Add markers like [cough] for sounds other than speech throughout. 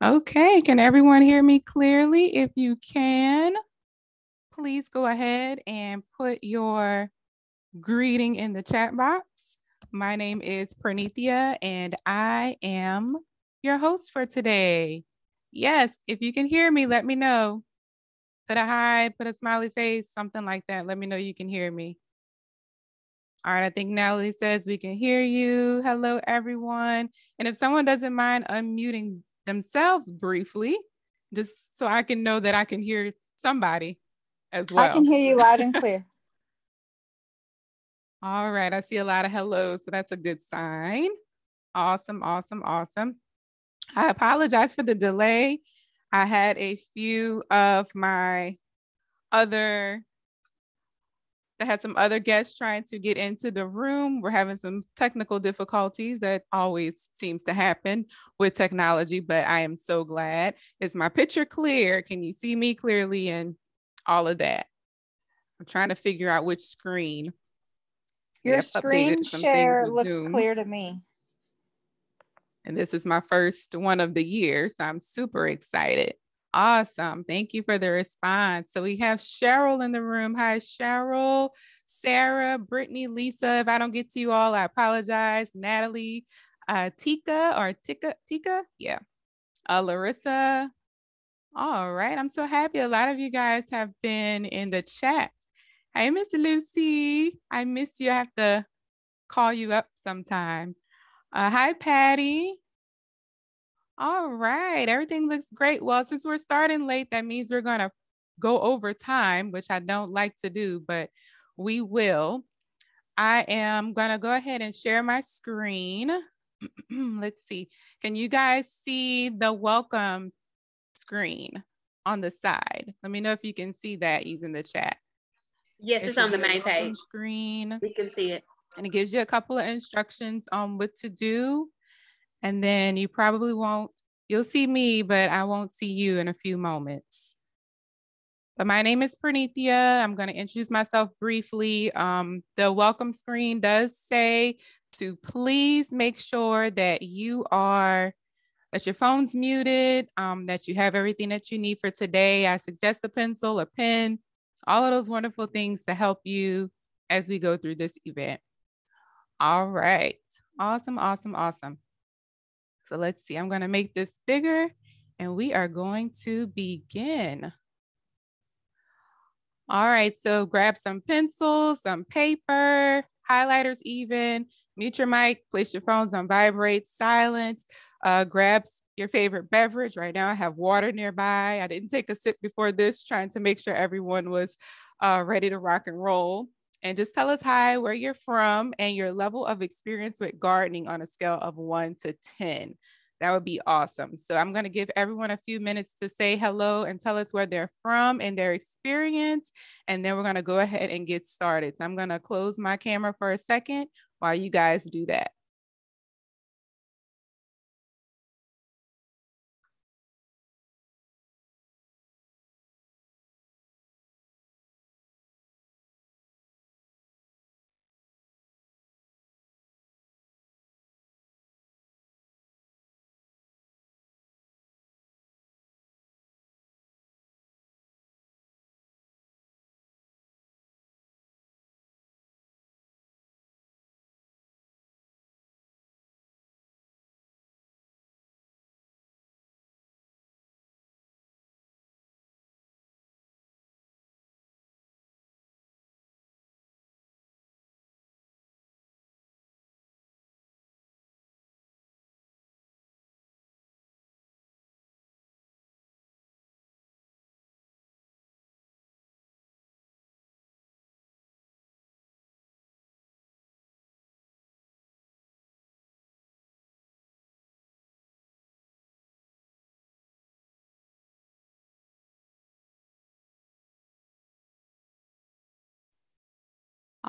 Okay, can everyone hear me clearly? If you can, please go ahead and put your greeting in the chat box. My name is Pranithia and I am your host for today. Yes, if you can hear me, let me know. Put a hi, put a smiley face, something like that. Let me know you can hear me. All right, I think Natalie says we can hear you. Hello, everyone. And if someone doesn't mind unmuting themselves briefly, just so I can know that I can hear somebody as well. I can hear you loud and clear. [laughs] All right, I see a lot of hellos, so that's a good sign. Awesome, awesome, awesome. I apologize for the delay. I had a few of my other I had some other guests trying to get into the room. We're having some technical difficulties that always seems to happen with technology, but I am so glad. Is my picture clear? Can you see me clearly and all of that? I'm trying to figure out which screen. Your screen share looks Zoom. clear to me. And this is my first one of the year, so I'm super excited. Awesome. Thank you for the response. So we have Cheryl in the room. Hi, Cheryl, Sarah, Brittany, Lisa. If I don't get to you all, I apologize. Natalie, uh, Tika or Tika, Tika, yeah. Uh, Larissa. All right. I'm so happy. A lot of you guys have been in the chat. Hey, Miss Lucy. I miss you. I have to call you up sometime. Uh, hi, Patty. All right, everything looks great. Well, since we're starting late, that means we're going to go over time, which I don't like to do, but we will. I am going to go ahead and share my screen. [clears throat] Let's see. Can you guys see the welcome screen on the side? Let me know if you can see that using the chat. Yes, it's, it's on the main page. Screen. We can see it. And it gives you a couple of instructions on what to do and then you probably won't, you'll see me, but I won't see you in a few moments. But my name is Pranithia. I'm going to introduce myself briefly. Um, the welcome screen does say to please make sure that you are, that your phone's muted, um, that you have everything that you need for today. I suggest a pencil, a pen, all of those wonderful things to help you as we go through this event. All right. Awesome, awesome, awesome. So let's see, I'm gonna make this bigger and we are going to begin. All right, so grab some pencils, some paper, highlighters even, mute your mic, place your phones on vibrate, silent, uh, grab your favorite beverage. Right now I have water nearby. I didn't take a sip before this, trying to make sure everyone was uh, ready to rock and roll and just tell us hi, where you're from, and your level of experience with gardening on a scale of one to 10. That would be awesome. So I'm going to give everyone a few minutes to say hello and tell us where they're from and their experience. And then we're going to go ahead and get started. So I'm going to close my camera for a second while you guys do that.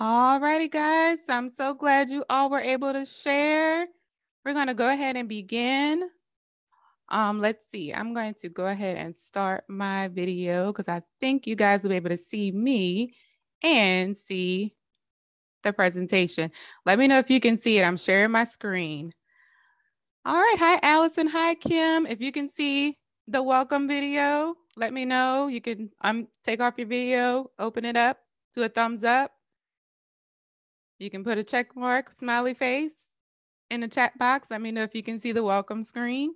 All righty, guys. I'm so glad you all were able to share. We're going to go ahead and begin. Um, let's see. I'm going to go ahead and start my video because I think you guys will be able to see me and see the presentation. Let me know if you can see it. I'm sharing my screen. All right. Hi, Allison. Hi, Kim. If you can see the welcome video, let me know. You can um, take off your video, open it up, do a thumbs up. You can put a check mark, smiley face in the chat box. Let me know if you can see the welcome screen.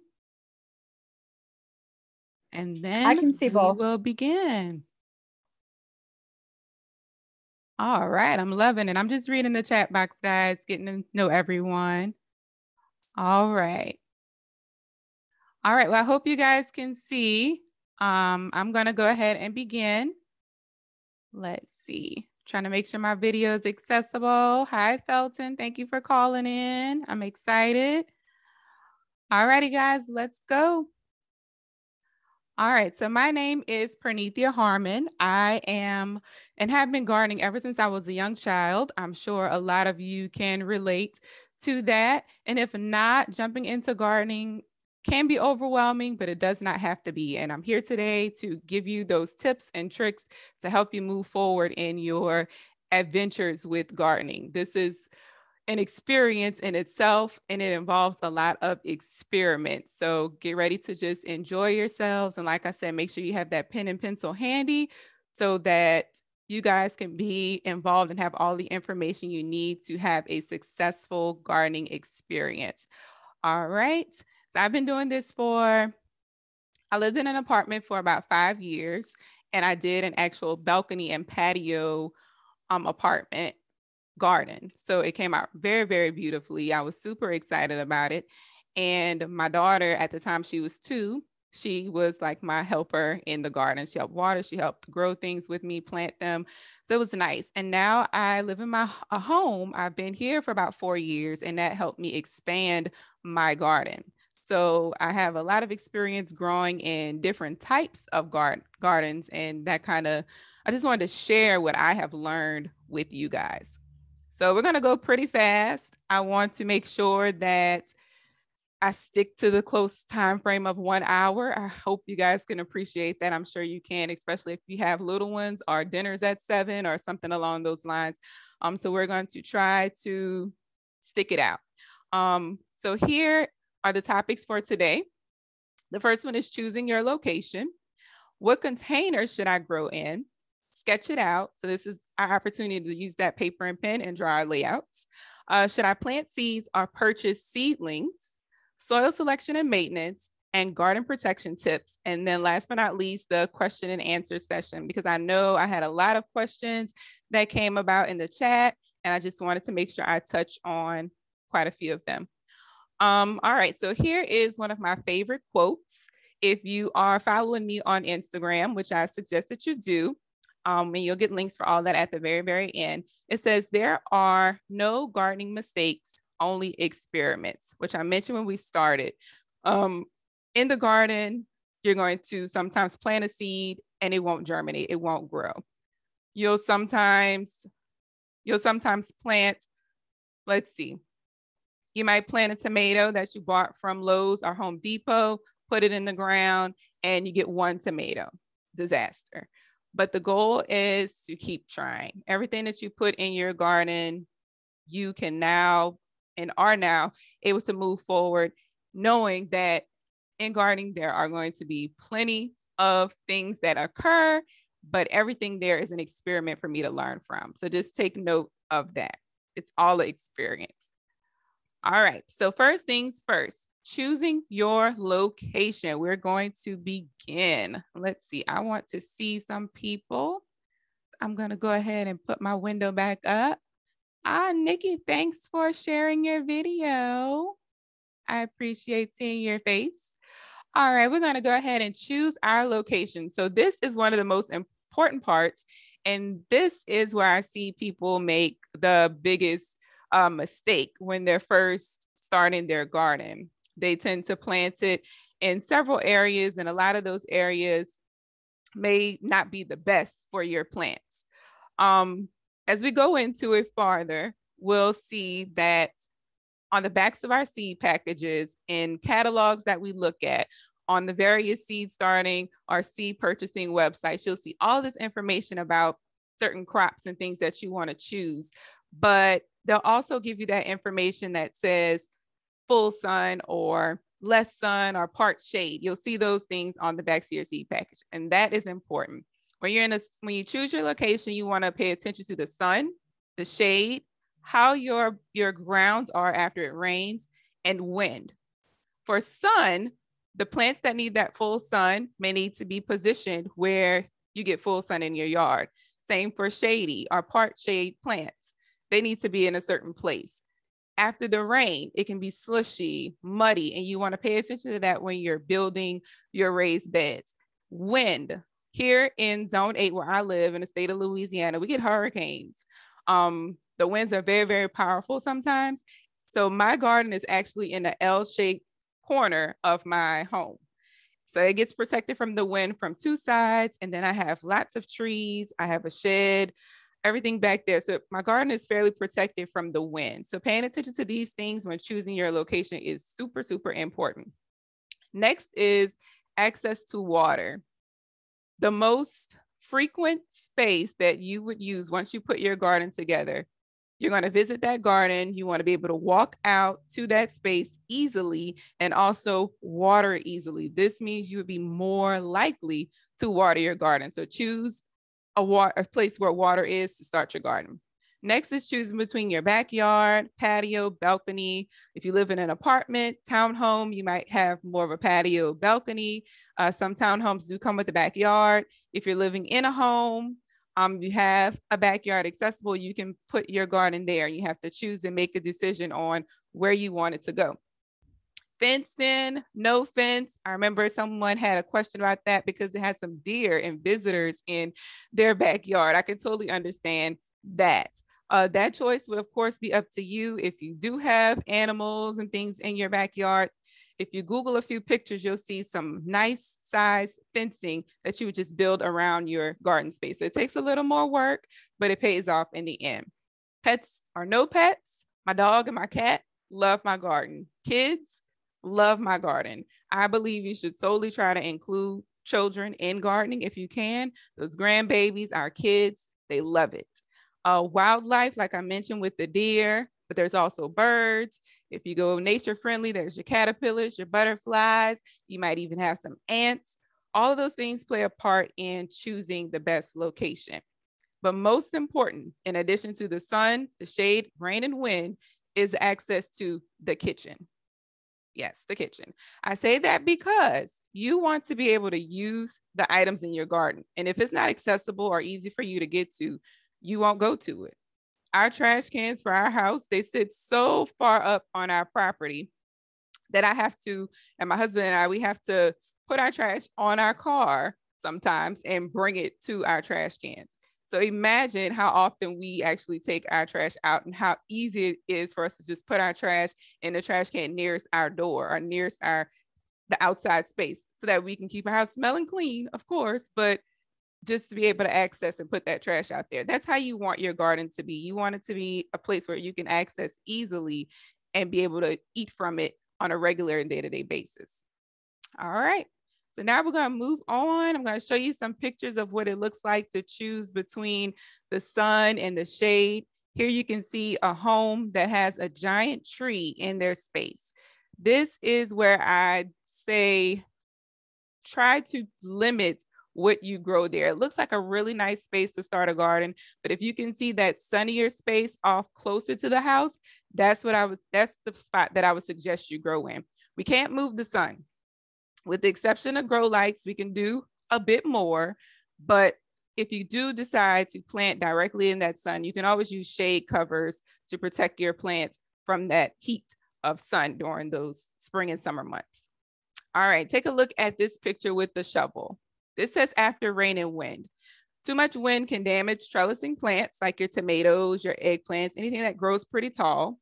And then I can see we both. will begin. All right, I'm loving it. I'm just reading the chat box, guys, getting to know everyone. All right. All right, well, I hope you guys can see. Um, I'm gonna go ahead and begin. Let's see, trying to make sure my video is accessible. Hi, Felton, thank you for calling in. I'm excited. All righty, guys, let's go. All right, so my name is Pernithia Harmon. I am and have been gardening ever since I was a young child. I'm sure a lot of you can relate to that. And if not, jumping into gardening can be overwhelming, but it does not have to be. And I'm here today to give you those tips and tricks to help you move forward in your adventures with gardening. This is an experience in itself and it involves a lot of experiments. So get ready to just enjoy yourselves. And like I said, make sure you have that pen and pencil handy so that you guys can be involved and have all the information you need to have a successful gardening experience. All right. So I've been doing this for, I lived in an apartment for about five years and I did an actual balcony and patio um, apartment garden. So it came out very, very beautifully. I was super excited about it. And my daughter, at the time she was two, she was like my helper in the garden. She helped water, she helped grow things with me, plant them. So it was nice. And now I live in my home. I've been here for about four years, and that helped me expand my garden. So I have a lot of experience growing in different types of garden gardens, and that kind of I just wanted to share what I have learned with you guys. So we're going to go pretty fast. I want to make sure that I stick to the close time frame of one hour. I hope you guys can appreciate that. I'm sure you can, especially if you have little ones or dinners at seven or something along those lines. Um, so we're going to try to stick it out. Um, so here are the topics for today. The first one is choosing your location. What container should I grow in? sketch it out. So this is our opportunity to use that paper and pen and draw our layouts. Uh, should I plant seeds or purchase seedlings? Soil selection and maintenance and garden protection tips. And then last but not least, the question and answer session, because I know I had a lot of questions that came about in the chat, and I just wanted to make sure I touch on quite a few of them. Um, all right, so here is one of my favorite quotes. If you are following me on Instagram, which I suggest that you do, um, and you'll get links for all that at the very, very end. It says there are no gardening mistakes, only experiments, which I mentioned when we started. Um, in the garden, you're going to sometimes plant a seed and it won't germinate, it won't grow. You'll sometimes, you'll sometimes plant, let's see, you might plant a tomato that you bought from Lowe's or Home Depot, put it in the ground, and you get one tomato. Disaster. But the goal is to keep trying. Everything that you put in your garden, you can now and are now able to move forward, knowing that in gardening, there are going to be plenty of things that occur, but everything there is an experiment for me to learn from. So just take note of that. It's all an experience. All right. So, first things first, choosing your location. We're going to begin. Let's see. I want to see some people. I'm going to go ahead and put my window back up. Ah, Nikki, thanks for sharing your video. I appreciate seeing your face. All right, we're going to go ahead and choose our location. So this is one of the most important parts. And this is where I see people make the biggest uh, mistake when they're first starting their garden. They tend to plant it in several areas, and a lot of those areas may not be the best for your plants. Um, as we go into it farther, we'll see that on the backs of our seed packages in catalogs that we look at, on the various seed starting or seed purchasing websites, you'll see all this information about certain crops and things that you want to choose. But they'll also give you that information that says full sun or less sun or part shade. You'll see those things on the back of your seed package. And that is important. When you're in a, when you choose your location, you want to pay attention to the sun, the shade, how your, your grounds are after it rains, and wind. For sun, the plants that need that full sun may need to be positioned where you get full sun in your yard. Same for shady or part shade plants. They need to be in a certain place. After the rain, it can be slushy, muddy, and you want to pay attention to that when you're building your raised beds. Wind. Here in zone eight, where I live in the state of Louisiana, we get hurricanes. Um, the winds are very, very powerful sometimes. So my garden is actually in an L-shaped corner of my home. So it gets protected from the wind from two sides. And then I have lots of trees. I have a shed, everything back there. So my garden is fairly protected from the wind. So paying attention to these things when choosing your location is super, super important. Next is access to water. The most frequent space that you would use once you put your garden together you're going to visit that garden. You want to be able to walk out to that space easily and also water easily. This means you would be more likely to water your garden. So choose a, water, a place where water is to start your garden. Next is choosing between your backyard, patio, balcony. If you live in an apartment, townhome, you might have more of a patio, balcony. Uh, some townhomes do come with a backyard. If you're living in a home, um, you have a backyard accessible, you can put your garden there. You have to choose and make a decision on where you want it to go. Fenced in, no fence. I remember someone had a question about that because they had some deer and visitors in their backyard. I can totally understand that. Uh, that choice would, of course, be up to you. If you do have animals and things in your backyard, if you Google a few pictures, you'll see some nice size fencing that you would just build around your garden space. So it takes a little more work, but it pays off in the end. Pets or no pets, my dog and my cat love my garden. Kids love my garden. I believe you should solely try to include children in gardening if you can. Those grandbabies, our kids, they love it. Uh, wildlife, like I mentioned with the deer, but there's also birds. If you go nature friendly, there's your caterpillars, your butterflies. You might even have some ants. All of those things play a part in choosing the best location. But most important, in addition to the sun, the shade, rain, and wind, is access to the kitchen. Yes, the kitchen. I say that because you want to be able to use the items in your garden. And if it's not accessible or easy for you to get to, you won't go to it our trash cans for our house, they sit so far up on our property that I have to, and my husband and I, we have to put our trash on our car sometimes and bring it to our trash cans. So imagine how often we actually take our trash out and how easy it is for us to just put our trash in the trash can nearest our door or nearest our the outside space so that we can keep our house smelling clean, of course, but just to be able to access and put that trash out there. That's how you want your garden to be. You want it to be a place where you can access easily and be able to eat from it on a regular and day to day basis. All right. So now we're going to move on. I'm going to show you some pictures of what it looks like to choose between the sun and the shade. Here you can see a home that has a giant tree in their space. This is where I say try to limit what you grow there. It looks like a really nice space to start a garden, but if you can see that sunnier space off closer to the house, that's what I would that's the spot that I would suggest you grow in. We can't move the sun. With the exception of grow lights, we can do a bit more, but if you do decide to plant directly in that sun, you can always use shade covers to protect your plants from that heat of sun during those spring and summer months. All right, take a look at this picture with the shovel. This says after rain and wind. Too much wind can damage trellising plants like your tomatoes, your eggplants, anything that grows pretty tall.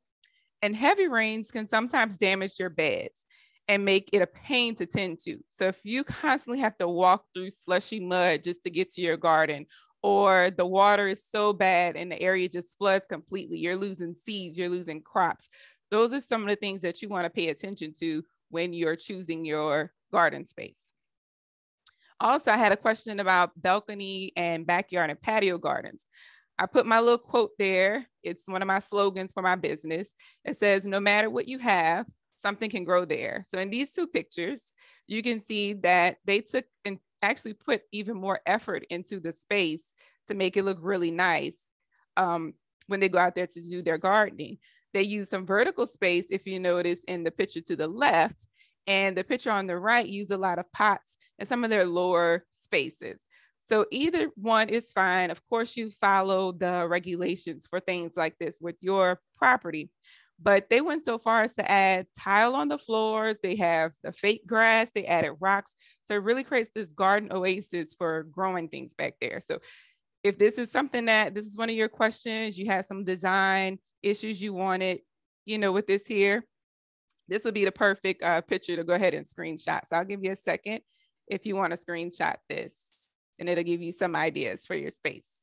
And heavy rains can sometimes damage your beds and make it a pain to tend to. So if you constantly have to walk through slushy mud just to get to your garden, or the water is so bad and the area just floods completely, you're losing seeds, you're losing crops. Those are some of the things that you want to pay attention to when you're choosing your garden space. Also, I had a question about balcony and backyard and patio gardens. I put my little quote there. It's one of my slogans for my business. It says, No matter what you have, something can grow there. So in these two pictures, you can see that they took and actually put even more effort into the space to make it look really nice um, when they go out there to do their gardening. They use some vertical space, if you notice in the picture to the left, and the picture on the right use a lot of pots and some of their lower spaces. So either one is fine. Of course, you follow the regulations for things like this with your property. But they went so far as to add tile on the floors. They have the fake grass. They added rocks. So it really creates this garden oasis for growing things back there. So if this is something that this is one of your questions, you had some design issues you wanted, you know, with this here, this would be the perfect uh, picture to go ahead and screenshot. So I'll give you a second if you want to screenshot this and it'll give you some ideas for your space.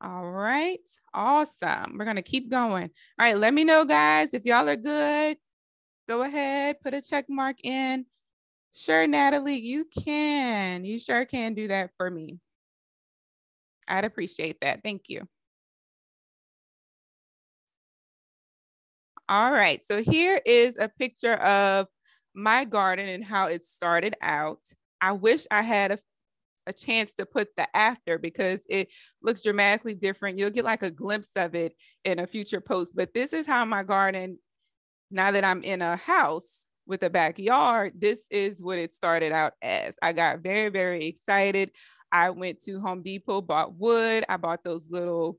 All right, awesome. We're gonna keep going. All right, let me know guys, if y'all are good, go ahead, put a check mark in. Sure, Natalie, you can. You sure can do that for me. I'd appreciate that. Thank you. All right, so here is a picture of my garden and how it started out. I wish I had a, a chance to put the after because it looks dramatically different. You'll get like a glimpse of it in a future post, but this is how my garden, now that I'm in a house with a backyard, this is what it started out as. I got very, very excited. I went to Home Depot, bought wood. I bought those little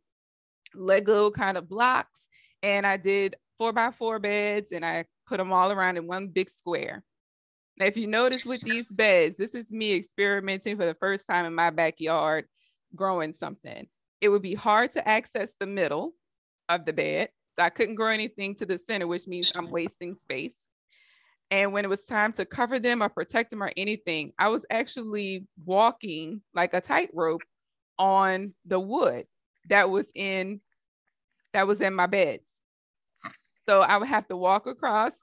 Lego kind of blocks and I did four by four beds and I put them all around in one big square. Now, if you notice with these beds, this is me experimenting for the first time in my backyard growing something. It would be hard to access the middle of the bed. So I couldn't grow anything to the center, which means I'm wasting space. And when it was time to cover them or protect them or anything, I was actually walking like a tightrope on the wood that was in that was in my beds. So I would have to walk across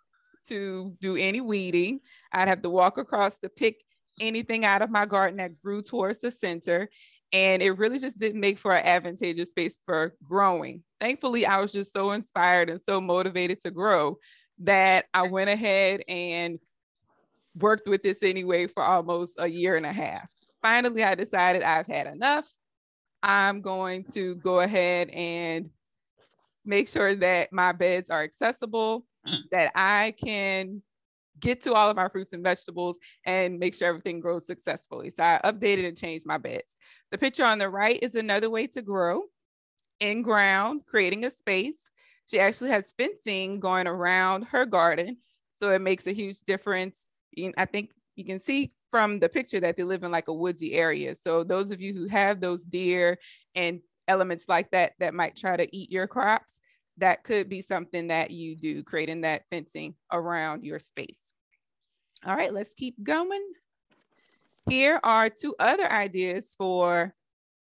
to do any weeding. I'd have to walk across to pick anything out of my garden that grew towards the center. And it really just didn't make for an advantageous space for growing. Thankfully, I was just so inspired and so motivated to grow that I went ahead and worked with this anyway for almost a year and a half. Finally, I decided I've had enough. I'm going to go ahead and make sure that my beds are accessible, mm. that I can get to all of my fruits and vegetables and make sure everything grows successfully. So I updated and changed my beds. The picture on the right is another way to grow in ground, creating a space. She actually has fencing going around her garden. So it makes a huge difference. I think you can see from the picture that they live in like a woodsy area. So those of you who have those deer and elements like that that might try to eat your crops, that could be something that you do, creating that fencing around your space. All right, let's keep going. Here are two other ideas for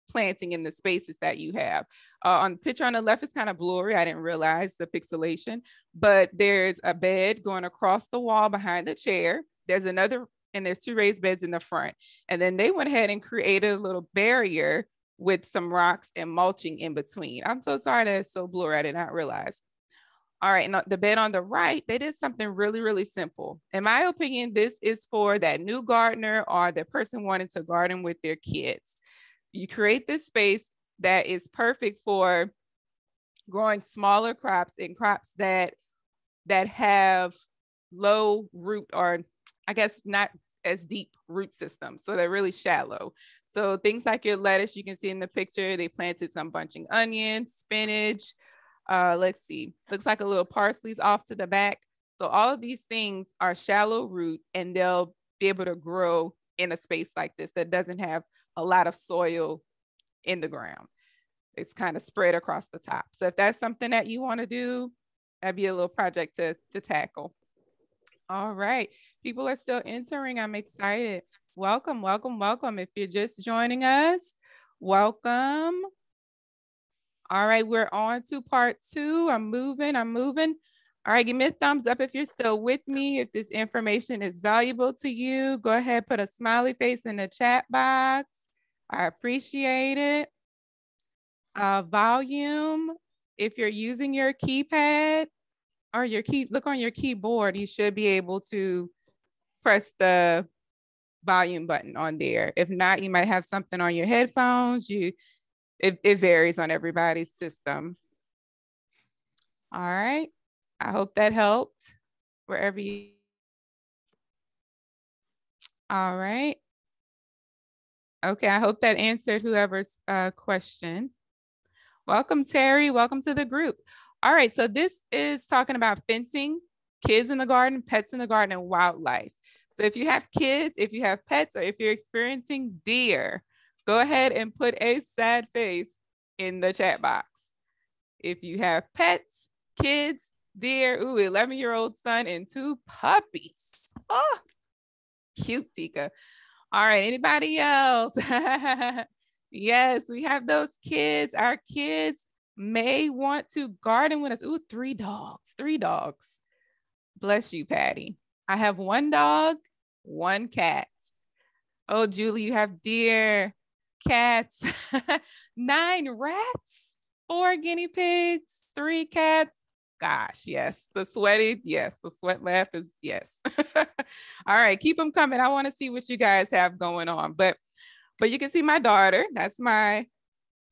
planting in the spaces that you have. Uh, on the picture on the left is kind of blurry. I didn't realize the pixelation, but there's a bed going across the wall behind the chair. There's another, and there's two raised beds in the front. And then they went ahead and created a little barrier with some rocks and mulching in between. I'm so sorry that it's so blurry. I did not realize. All right, now the bed on the right, they did something really, really simple. In my opinion, this is for that new gardener or the person wanting to garden with their kids. You create this space that is perfect for growing smaller crops and crops that that have low root or I guess not as deep root systems. So they're really shallow. So things like your lettuce, you can see in the picture, they planted some bunching onions, spinach. Uh, let's see, looks like a little parsley's off to the back. So all of these things are shallow root and they'll be able to grow in a space like this that doesn't have a lot of soil in the ground. It's kind of spread across the top. So if that's something that you want to do, that'd be a little project to, to tackle. All right. People are still entering. I'm excited. Welcome, welcome, welcome. If you're just joining us, welcome. All right, we're on to part two. I'm moving, I'm moving. All right, give me a thumbs up if you're still with me. If this information is valuable to you, go ahead, put a smiley face in the chat box. I appreciate it. Uh, volume, if you're using your keypad, or your key, look on your keyboard, you should be able to press the volume button on there. If not, you might have something on your headphones. You it, it varies on everybody's system. All right. I hope that helped wherever you. All right. Okay, I hope that answered whoever's uh, question. Welcome, Terry. Welcome to the group. All right, so this is talking about fencing, kids in the garden, pets in the garden, and wildlife. So if you have kids, if you have pets, or if you're experiencing deer, go ahead and put a sad face in the chat box. If you have pets, kids, deer, ooh, 11 year old son and two puppies. Oh, cute, Tika. All right, anybody else? [laughs] yes, we have those kids. Our kids may want to garden with us. Ooh, three dogs, three dogs. Bless you, Patty. I have one dog, one cat. Oh, Julie, you have deer, cats, [laughs] nine rats, four guinea pigs, three cats. Gosh, yes, the sweaty, yes, the sweat laugh is yes. [laughs] All right, keep them coming. I want to see what you guys have going on. But but you can see my daughter. That's my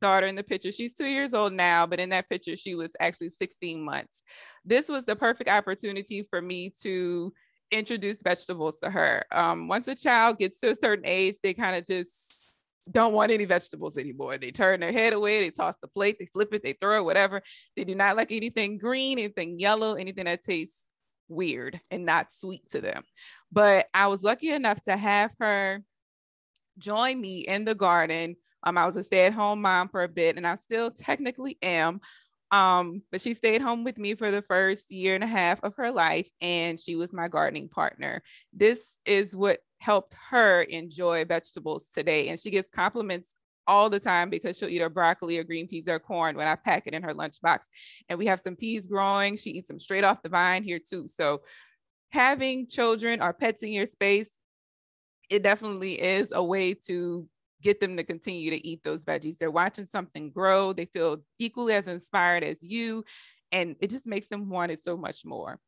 daughter in the picture. She's two years old now, but in that picture, she was actually 16 months. This was the perfect opportunity for me to introduce vegetables to her. Um, once a child gets to a certain age, they kind of just don't want any vegetables anymore. They turn their head away, they toss the plate, they flip it, they throw it, whatever. They do not like anything green, anything yellow, anything that tastes weird and not sweet to them. But I was lucky enough to have her join me in the garden. Um, I was a stay-at-home mom for a bit, and I still technically am. Um, but she stayed home with me for the first year and a half of her life, and she was my gardening partner. This is what helped her enjoy vegetables today. And she gets compliments all the time because she'll eat her broccoli or green peas or corn when I pack it in her lunchbox. And we have some peas growing. She eats them straight off the vine here too. So having children or pets in your space, it definitely is a way to get them to continue to eat those veggies. They're watching something grow. They feel equally as inspired as you. And it just makes them want it so much more.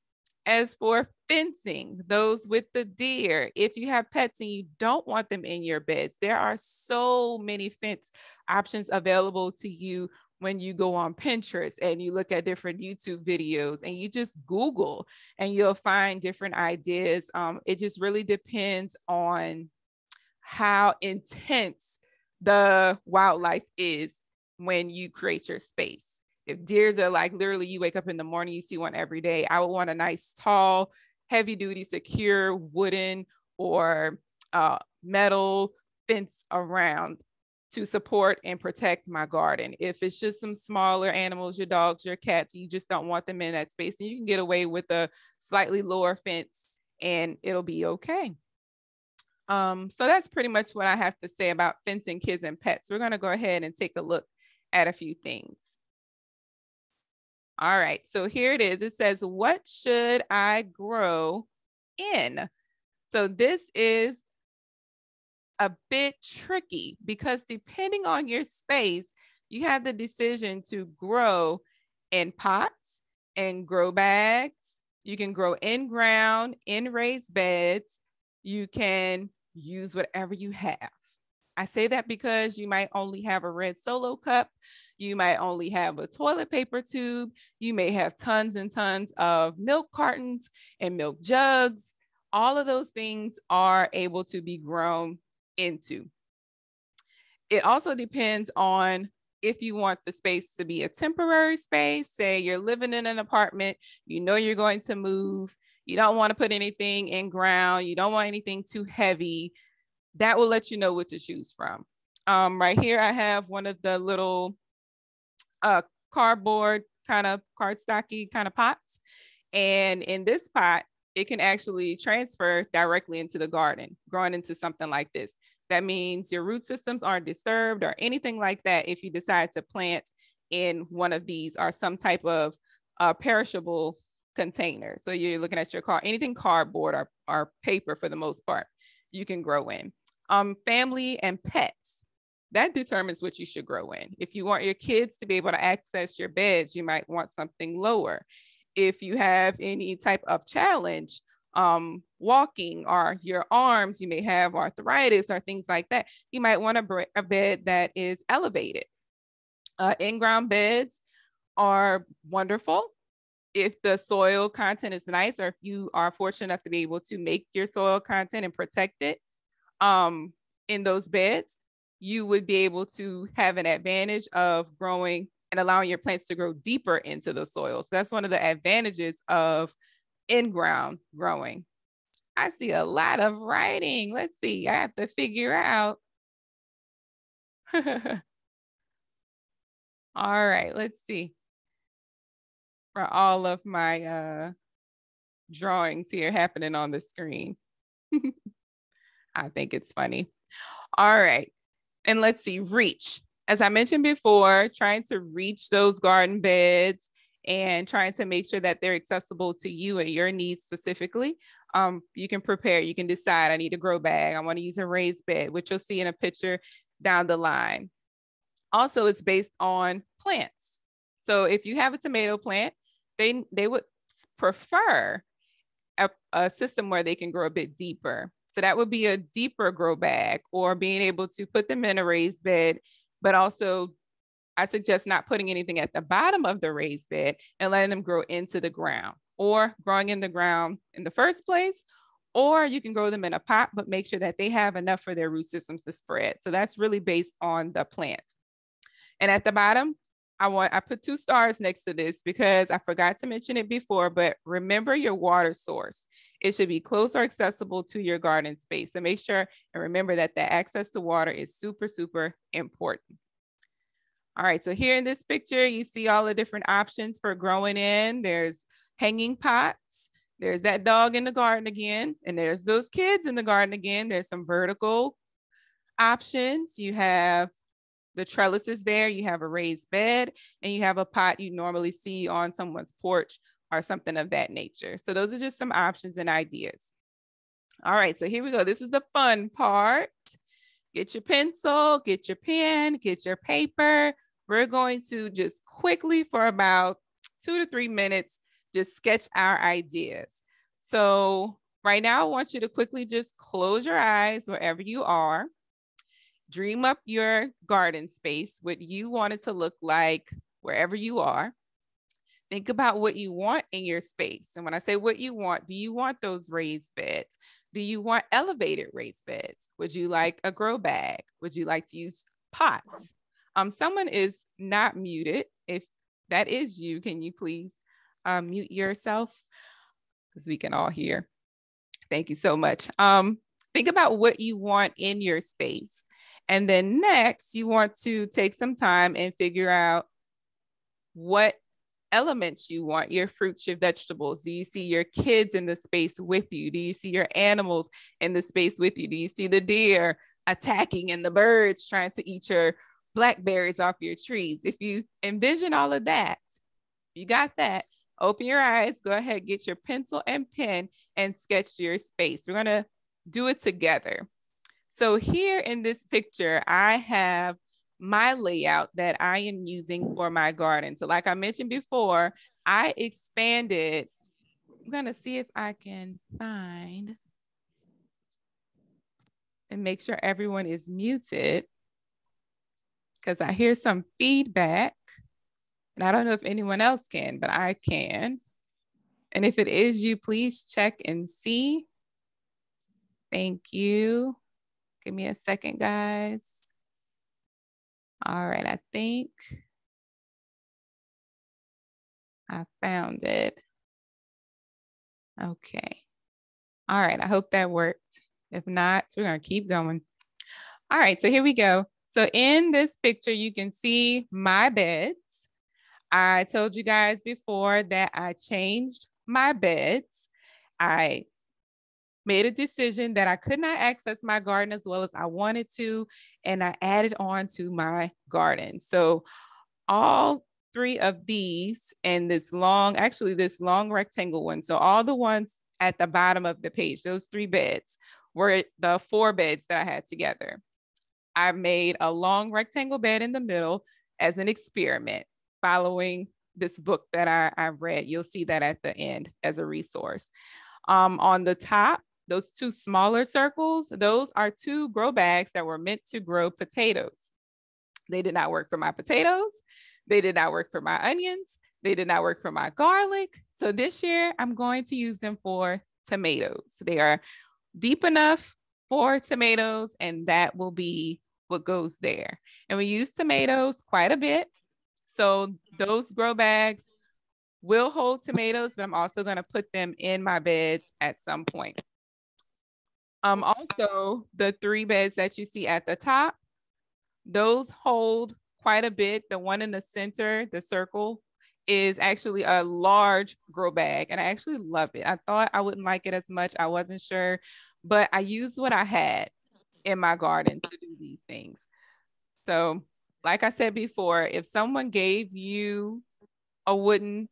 As for fencing, those with the deer, if you have pets and you don't want them in your beds, there are so many fence options available to you when you go on Pinterest and you look at different YouTube videos and you just Google and you'll find different ideas. Um, it just really depends on how intense the wildlife is when you create your space if deers are like literally you wake up in the morning, you see one every day, I would want a nice, tall, heavy duty, secure wooden or uh, metal fence around to support and protect my garden. If it's just some smaller animals, your dogs, your cats, you just don't want them in that space, and you can get away with a slightly lower fence and it'll be okay. Um, so that's pretty much what I have to say about fencing kids and pets. We're going to go ahead and take a look at a few things. All right, so here it is. It says, What should I grow in? So this is a bit tricky because depending on your space, you have the decision to grow in pots and grow bags. You can grow in ground, in raised beds. You can use whatever you have. I say that because you might only have a red solo cup. You might only have a toilet paper tube. You may have tons and tons of milk cartons and milk jugs. All of those things are able to be grown into. It also depends on if you want the space to be a temporary space, say you're living in an apartment, you know you're going to move, you don't want to put anything in ground, you don't want anything too heavy, that will let you know what to choose from. Um, right here, I have one of the little uh, cardboard kind of cardstocky kind of pots. And in this pot, it can actually transfer directly into the garden, growing into something like this. That means your root systems aren't disturbed or anything like that if you decide to plant in one of these or some type of uh, perishable container. So you're looking at your car, anything cardboard or, or paper for the most part, you can grow in. Um, family and pets that determines what you should grow in. If you want your kids to be able to access your beds, you might want something lower. if you have any type of challenge, um, walking or your arms, you may have arthritis or things like that, you might want a, a bed that is elevated. Uh, in-ground beds are wonderful if the soil content is nice or if you are fortunate enough to be able to make your soil content and protect it um, in those beds, you would be able to have an advantage of growing and allowing your plants to grow deeper into the soil. So that's one of the advantages of in-ground growing. I see a lot of writing. Let's see, I have to figure out. [laughs] all right, let's see. For all of my uh, drawings here happening on the screen. [laughs] I think it's funny. All right. And let's see, reach as I mentioned before, trying to reach those garden beds and trying to make sure that they're accessible to you and your needs specifically. Um, you can prepare, you can decide, I need a grow bag, I want to use a raised bed, which you'll see in a picture down the line. Also, it's based on plants. So if you have a tomato plant, they, they would prefer a, a system where they can grow a bit deeper. So that would be a deeper grow bag or being able to put them in a raised bed but also I suggest not putting anything at the bottom of the raised bed and letting them grow into the ground or growing in the ground in the first place. Or you can grow them in a pot, but make sure that they have enough for their root systems to spread. So that's really based on the plant. And at the bottom, I want I put two stars next to this because I forgot to mention it before, but remember your water source. It should be close or accessible to your garden space. So make sure and remember that the access to water is super, super important. All right, so here in this picture, you see all the different options for growing in. There's hanging pots. There's that dog in the garden again. And there's those kids in the garden again. There's some vertical options. You have the trellises there, you have a raised bed, and you have a pot you normally see on someone's porch or something of that nature. So those are just some options and ideas. All right, so here we go. This is the fun part. Get your pencil, get your pen, get your paper. We're going to just quickly for about two to three minutes, just sketch our ideas. So right now, I want you to quickly just close your eyes wherever you are dream up your garden space, what you want it to look like wherever you are. Think about what you want in your space. And when I say what you want, do you want those raised beds? Do you want elevated raised beds? Would you like a grow bag? Would you like to use pots? Um, someone is not muted. If that is you, can you please um, mute yourself? Because we can all hear. Thank you so much. Um, think about what you want in your space. And then next, you want to take some time and figure out what elements you want your fruits, your vegetables. Do you see your kids in the space with you? Do you see your animals in the space with you? Do you see the deer attacking and the birds trying to eat your blackberries off your trees? If you envision all of that, you got that. Open your eyes, go ahead, get your pencil and pen and sketch your space. We're going to do it together. So here in this picture, I have my layout that I am using for my garden. So like I mentioned before, I expanded. I'm gonna see if I can find and make sure everyone is muted because I hear some feedback and I don't know if anyone else can, but I can. And if it is you, please check and see. Thank you. Give me a second, guys. All right, I think I found it. Okay. All right, I hope that worked. If not, we're gonna keep going. All right, so here we go. So in this picture, you can see my beds. I told you guys before that I changed my beds. I made a decision that I could not access my garden as well as I wanted to, and I added on to my garden. So all three of these and this long, actually this long rectangle one. So all the ones at the bottom of the page, those three beds were the four beds that I had together. I made a long rectangle bed in the middle as an experiment following this book that I, I read. You'll see that at the end as a resource. Um, on the top, those two smaller circles, those are two grow bags that were meant to grow potatoes. They did not work for my potatoes. They did not work for my onions. They did not work for my garlic. So this year I'm going to use them for tomatoes. They are deep enough for tomatoes and that will be what goes there. And we use tomatoes quite a bit. So those grow bags will hold tomatoes, but I'm also going to put them in my beds at some point. Um, also, the three beds that you see at the top, those hold quite a bit. The one in the center, the circle, is actually a large grow bag, and I actually love it. I thought I wouldn't like it as much. I wasn't sure, but I used what I had in my garden to do these things. So, like I said before, if someone gave you a wooden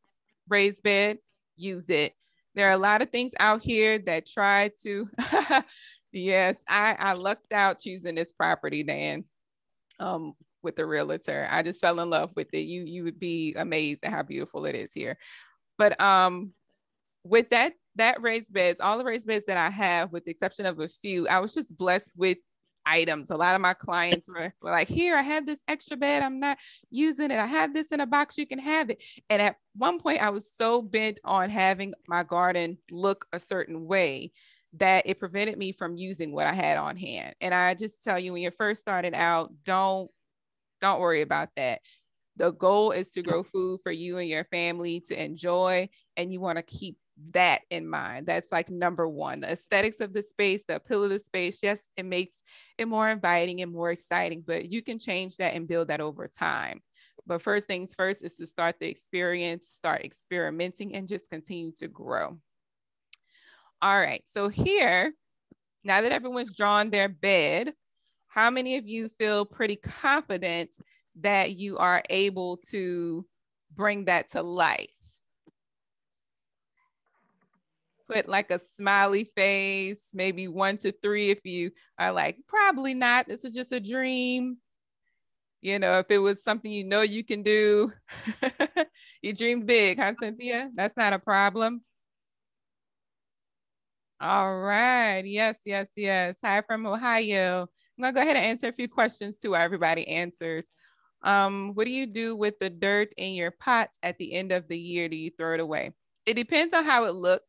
raised bed, use it. There are a lot of things out here that try to, [laughs] yes, I, I lucked out choosing this property, Dan, um, with the realtor. I just fell in love with it. You you would be amazed at how beautiful it is here. But um, with that that raised beds, all the raised beds that I have, with the exception of a few, I was just blessed with items. A lot of my clients were, were like, here, I have this extra bed. I'm not using it. I have this in a box. You can have it. And at one point, I was so bent on having my garden look a certain way that it prevented me from using what I had on hand. And I just tell you, when you're first starting out, don't don't worry about that. The goal is to grow food for you and your family to enjoy, and you want to keep that in mind. That's like number one. The aesthetics of the space, the appeal of the space, yes, it makes it more inviting and more exciting, but you can change that and build that over time. But first things first is to start the experience, start experimenting, and just continue to grow. All right, so here, now that everyone's drawn their bed, how many of you feel pretty confident that you are able to bring that to life? Put like a smiley face, maybe one to three if you are like, probably not. This is just a dream. You know, if it was something you know you can do, [laughs] you dream big, huh, Cynthia? That's not a problem. All right. Yes, yes, yes. Hi from Ohio. I'm going to go ahead and answer a few questions too. Everybody answers. Um, what do you do with the dirt in your pots at the end of the year? Do you throw it away? It depends on how it looks.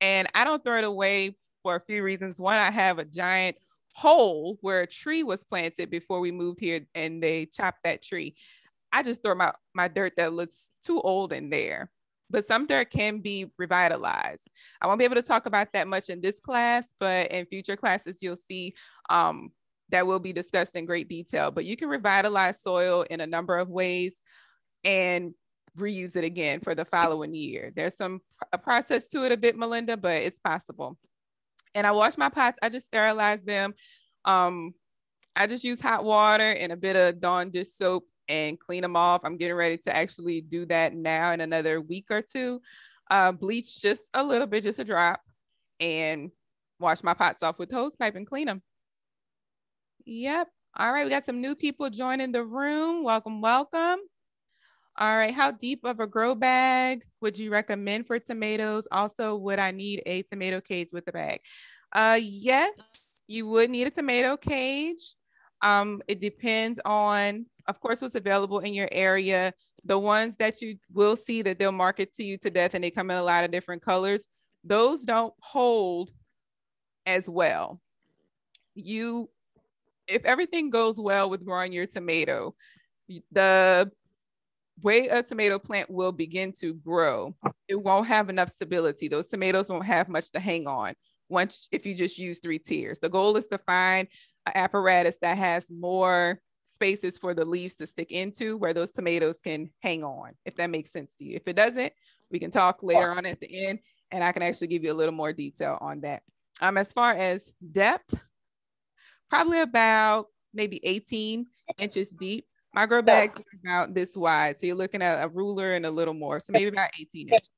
And I don't throw it away for a few reasons. One, I have a giant hole where a tree was planted before we moved here and they chopped that tree. I just throw my, my dirt that looks too old in there. But some dirt can be revitalized. I won't be able to talk about that much in this class, but in future classes, you'll see um, that will be discussed in great detail. But you can revitalize soil in a number of ways. And reuse it again for the following year. There's some a process to it a bit, Melinda, but it's possible. And I wash my pots. I just sterilize them. Um, I just use hot water and a bit of Dawn dish soap and clean them off. I'm getting ready to actually do that now in another week or two. Uh, bleach just a little bit, just a drop, and wash my pots off with hose pipe and clean them. Yep. All right, we got some new people joining the room. Welcome, welcome. All right, how deep of a grow bag would you recommend for tomatoes? Also, would I need a tomato cage with the bag? Uh, yes, you would need a tomato cage. Um, it depends on, of course, what's available in your area. The ones that you will see that they'll market to you to death and they come in a lot of different colors, those don't hold as well. You, if everything goes well with growing your tomato, the way a tomato plant will begin to grow, it won't have enough stability. Those tomatoes won't have much to hang on once if you just use three tiers. The goal is to find an apparatus that has more spaces for the leaves to stick into where those tomatoes can hang on, if that makes sense to you. If it doesn't, we can talk later on at the end and I can actually give you a little more detail on that. Um, as far as depth, probably about maybe 18 inches deep. My grow bags are about this wide. So you're looking at a ruler and a little more. So maybe about 18 inches.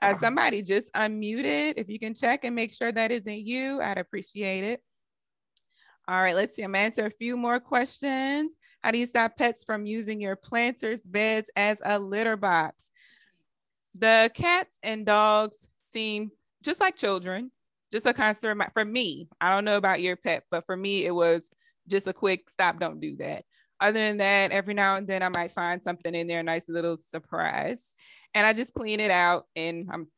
Uh, somebody just unmuted. If you can check and make sure that isn't you, I'd appreciate it. All right, let's see. I'm answer a few more questions. How do you stop pets from using your planters beds as a litter box? The cats and dogs seem just like children, just a concern for me. I don't know about your pet, but for me, it was just a quick stop, don't do that. Other than that, every now and then I might find something in there, a nice little surprise. And I just clean it out and I'm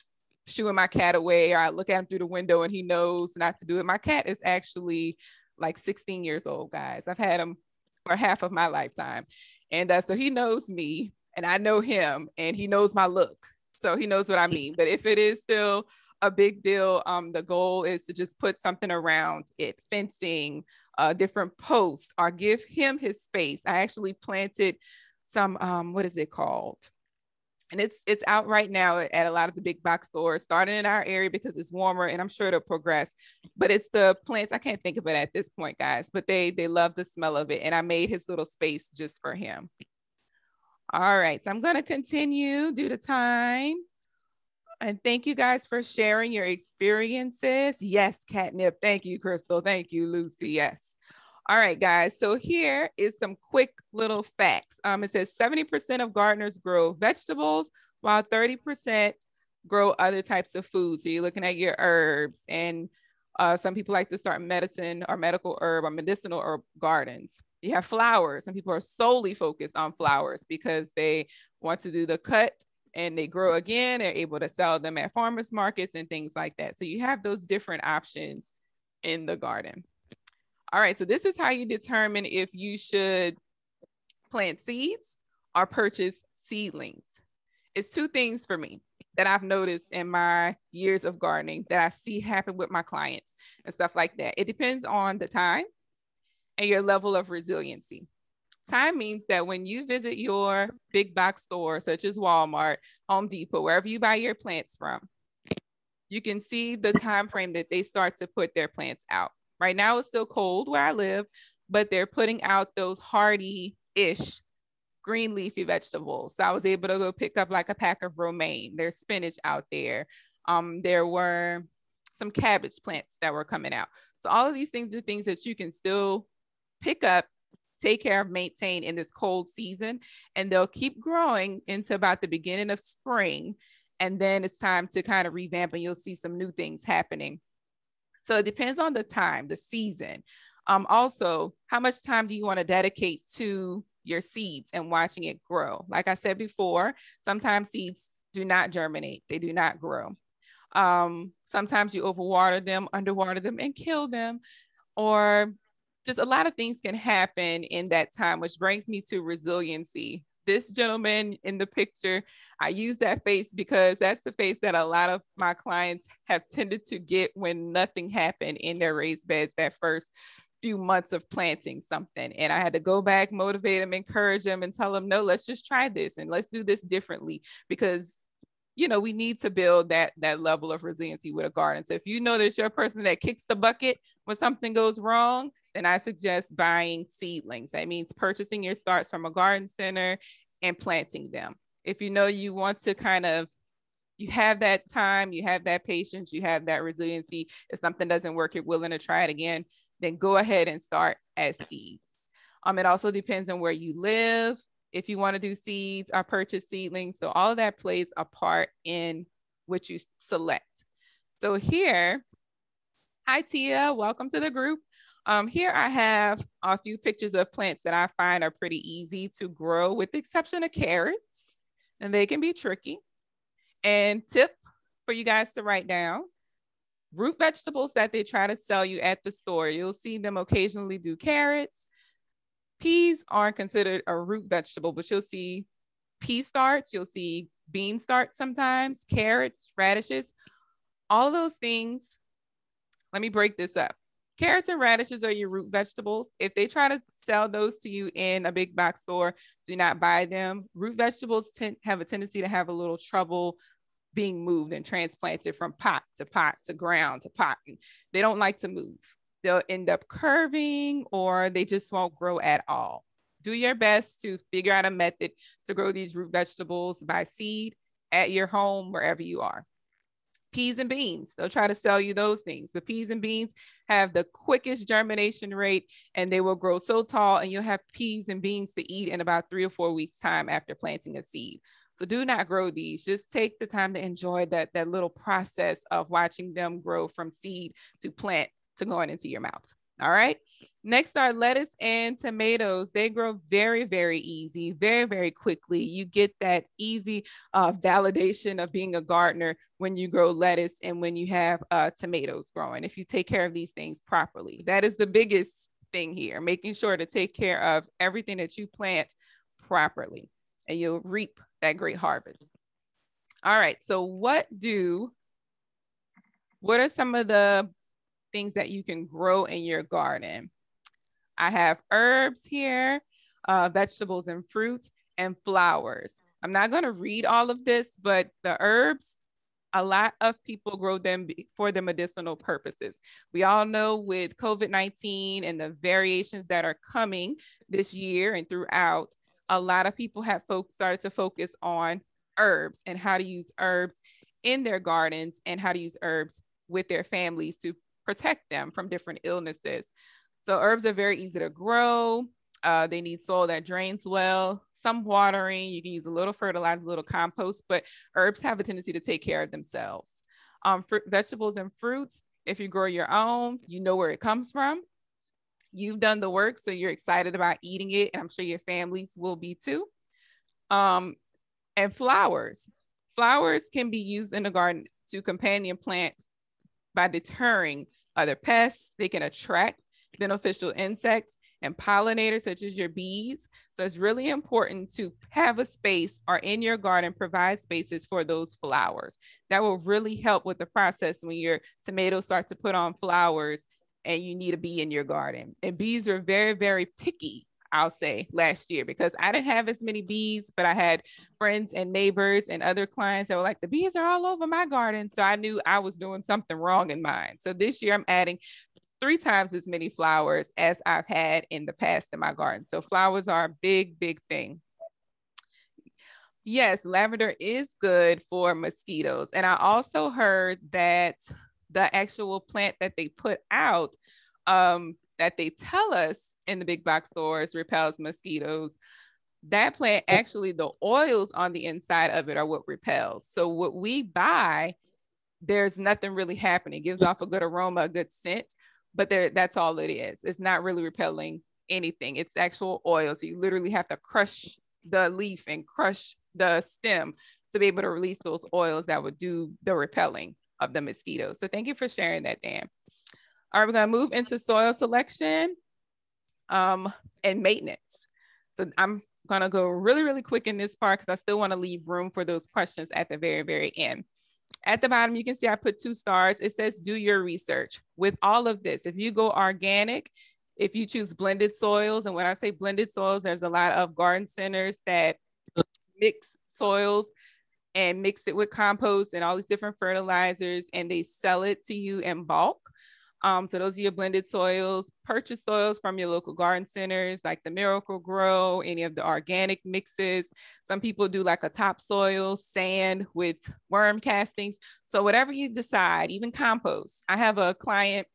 shooing my cat away or I look at him through the window and he knows not to do it. My cat is actually like 16 years old, guys. I've had him for half of my lifetime. And uh, so he knows me and I know him and he knows my look. So he knows what I mean. But if it is still a big deal, um, the goal is to just put something around it, fencing, uh, different posts, or give him his space. I actually planted some, um, what is it called? and it's it's out right now at a lot of the big box stores starting in our area because it's warmer and i'm sure it'll progress. But it's the plants i can't think of it at this point guys but they they love the smell of it and i made his little space just for him. All right so i'm going to continue due to time. And thank you guys for sharing your experiences. Yes catnip thank you crystal thank you lucy yes all right, guys. So here is some quick little facts. Um, it says 70% of gardeners grow vegetables, while 30% grow other types of food. So you're looking at your herbs, and uh, some people like to start medicine or medical herb or medicinal herb gardens. You have flowers. Some people are solely focused on flowers because they want to do the cut and they grow again. They're able to sell them at farmers markets and things like that. So you have those different options in the garden. All right, so this is how you determine if you should plant seeds or purchase seedlings. It's two things for me that I've noticed in my years of gardening that I see happen with my clients and stuff like that. It depends on the time and your level of resiliency. Time means that when you visit your big box store, such as Walmart, Home Depot, wherever you buy your plants from, you can see the time frame that they start to put their plants out. Right now it's still cold where I live, but they're putting out those hardy ish green leafy vegetables. So I was able to go pick up like a pack of romaine. There's spinach out there. Um, there were some cabbage plants that were coming out. So all of these things are things that you can still pick up, take care of, maintain in this cold season, and they'll keep growing into about the beginning of spring. And then it's time to kind of revamp, and you'll see some new things happening so it depends on the time, the season. Um, also, how much time do you want to dedicate to your seeds and watching it grow? Like I said before, sometimes seeds do not germinate, they do not grow. Um, sometimes you overwater them, underwater them, and kill them, or just a lot of things can happen in that time, which brings me to resiliency this gentleman in the picture, I use that face because that's the face that a lot of my clients have tended to get when nothing happened in their raised beds that first few months of planting something. And I had to go back, motivate them, encourage them, and tell them, no, let's just try this and let's do this differently. Because you know we need to build that that level of resiliency with a garden. So if you know that you're a person that kicks the bucket when something goes wrong then i suggest buying seedlings. That means purchasing your starts from a garden center and planting them. If you know you want to kind of you have that time, you have that patience, you have that resiliency. If something doesn't work, you're willing to try it again, then go ahead and start as seeds. Um, it also depends on where you live, if you want to do seeds or purchase seedlings. So all of that plays a part in what you select. So here, hi Tia, welcome to the group. Um, here I have a few pictures of plants that I find are pretty easy to grow with the exception of carrots, and they can be tricky. And tip for you guys to write down, root vegetables that they try to sell you at the store. You'll see them occasionally do carrots. Peas aren't considered a root vegetable, but you'll see pea starts, you'll see bean starts sometimes, carrots, radishes, all those things. Let me break this up. Carrots and radishes are your root vegetables. If they try to sell those to you in a big box store, do not buy them. Root vegetables tend, have a tendency to have a little trouble being moved and transplanted from pot to pot to ground to pot. They don't like to move. They'll end up curving or they just won't grow at all. Do your best to figure out a method to grow these root vegetables by seed at your home, wherever you are. Peas and beans. They'll try to sell you those things. The peas and beans have the quickest germination rate and they will grow so tall and you'll have peas and beans to eat in about three or four weeks time after planting a seed. So do not grow these. Just take the time to enjoy that, that little process of watching them grow from seed to plant to going into your mouth. All right. Next are lettuce and tomatoes. They grow very, very easy, very, very quickly. You get that easy uh, validation of being a gardener when you grow lettuce and when you have uh, tomatoes growing, if you take care of these things properly. That is the biggest thing here, making sure to take care of everything that you plant properly, and you'll reap that great harvest. All right, so what do, what are some of the things that you can grow in your garden? I have herbs here, uh, vegetables and fruits, and flowers. I'm not going to read all of this, but the herbs, a lot of people grow them for the medicinal purposes. We all know with COVID 19 and the variations that are coming this year and throughout, a lot of people have folks started to focus on herbs and how to use herbs in their gardens and how to use herbs with their families to protect them from different illnesses. So herbs are very easy to grow. Uh, they need soil that drains well, some watering. You can use a little fertilizer, a little compost, but herbs have a tendency to take care of themselves. Um, fruit, vegetables and fruits, if you grow your own, you know where it comes from. You've done the work, so you're excited about eating it, and I'm sure your families will be too. Um, and flowers. Flowers can be used in the garden to companion plants by deterring other pests. They can attract beneficial insects and pollinators such as your bees. So it's really important to have a space or in your garden provide spaces for those flowers. That will really help with the process when your tomatoes start to put on flowers and you need a bee in your garden. And bees are very, very picky I'll say last year because I didn't have as many bees, but I had friends and neighbors and other clients that were like, the bees are all over my garden. So I knew I was doing something wrong in mine. So this year I'm adding three times as many flowers as I've had in the past in my garden. So flowers are a big, big thing. Yes, lavender is good for mosquitoes. And I also heard that the actual plant that they put out, um, that they tell us in the big box stores repels mosquitoes. That plant, actually, the oils on the inside of it are what repels. So what we buy, there's nothing really happening. It gives off a good aroma, a good scent, but there that's all it is. It's not really repelling anything. It's actual oil. So you literally have to crush the leaf and crush the stem to be able to release those oils that would do the repelling of the mosquitoes. So thank you for sharing that, Dan. All right, we're gonna move into soil selection um, and maintenance. So I'm gonna go really, really quick in this part because I still wanna leave room for those questions at the very, very end. At the bottom, you can see I put two stars. It says do your research. With all of this, if you go organic, if you choose blended soils, and when I say blended soils, there's a lot of garden centers that mix soils and mix it with compost and all these different fertilizers, and they sell it to you in bulk. Um, so those are your blended soils. Purchase soils from your local garden centers like the Miracle-Gro, any of the organic mixes. Some people do like a topsoil, sand with worm castings. So whatever you decide, even compost. I have a client,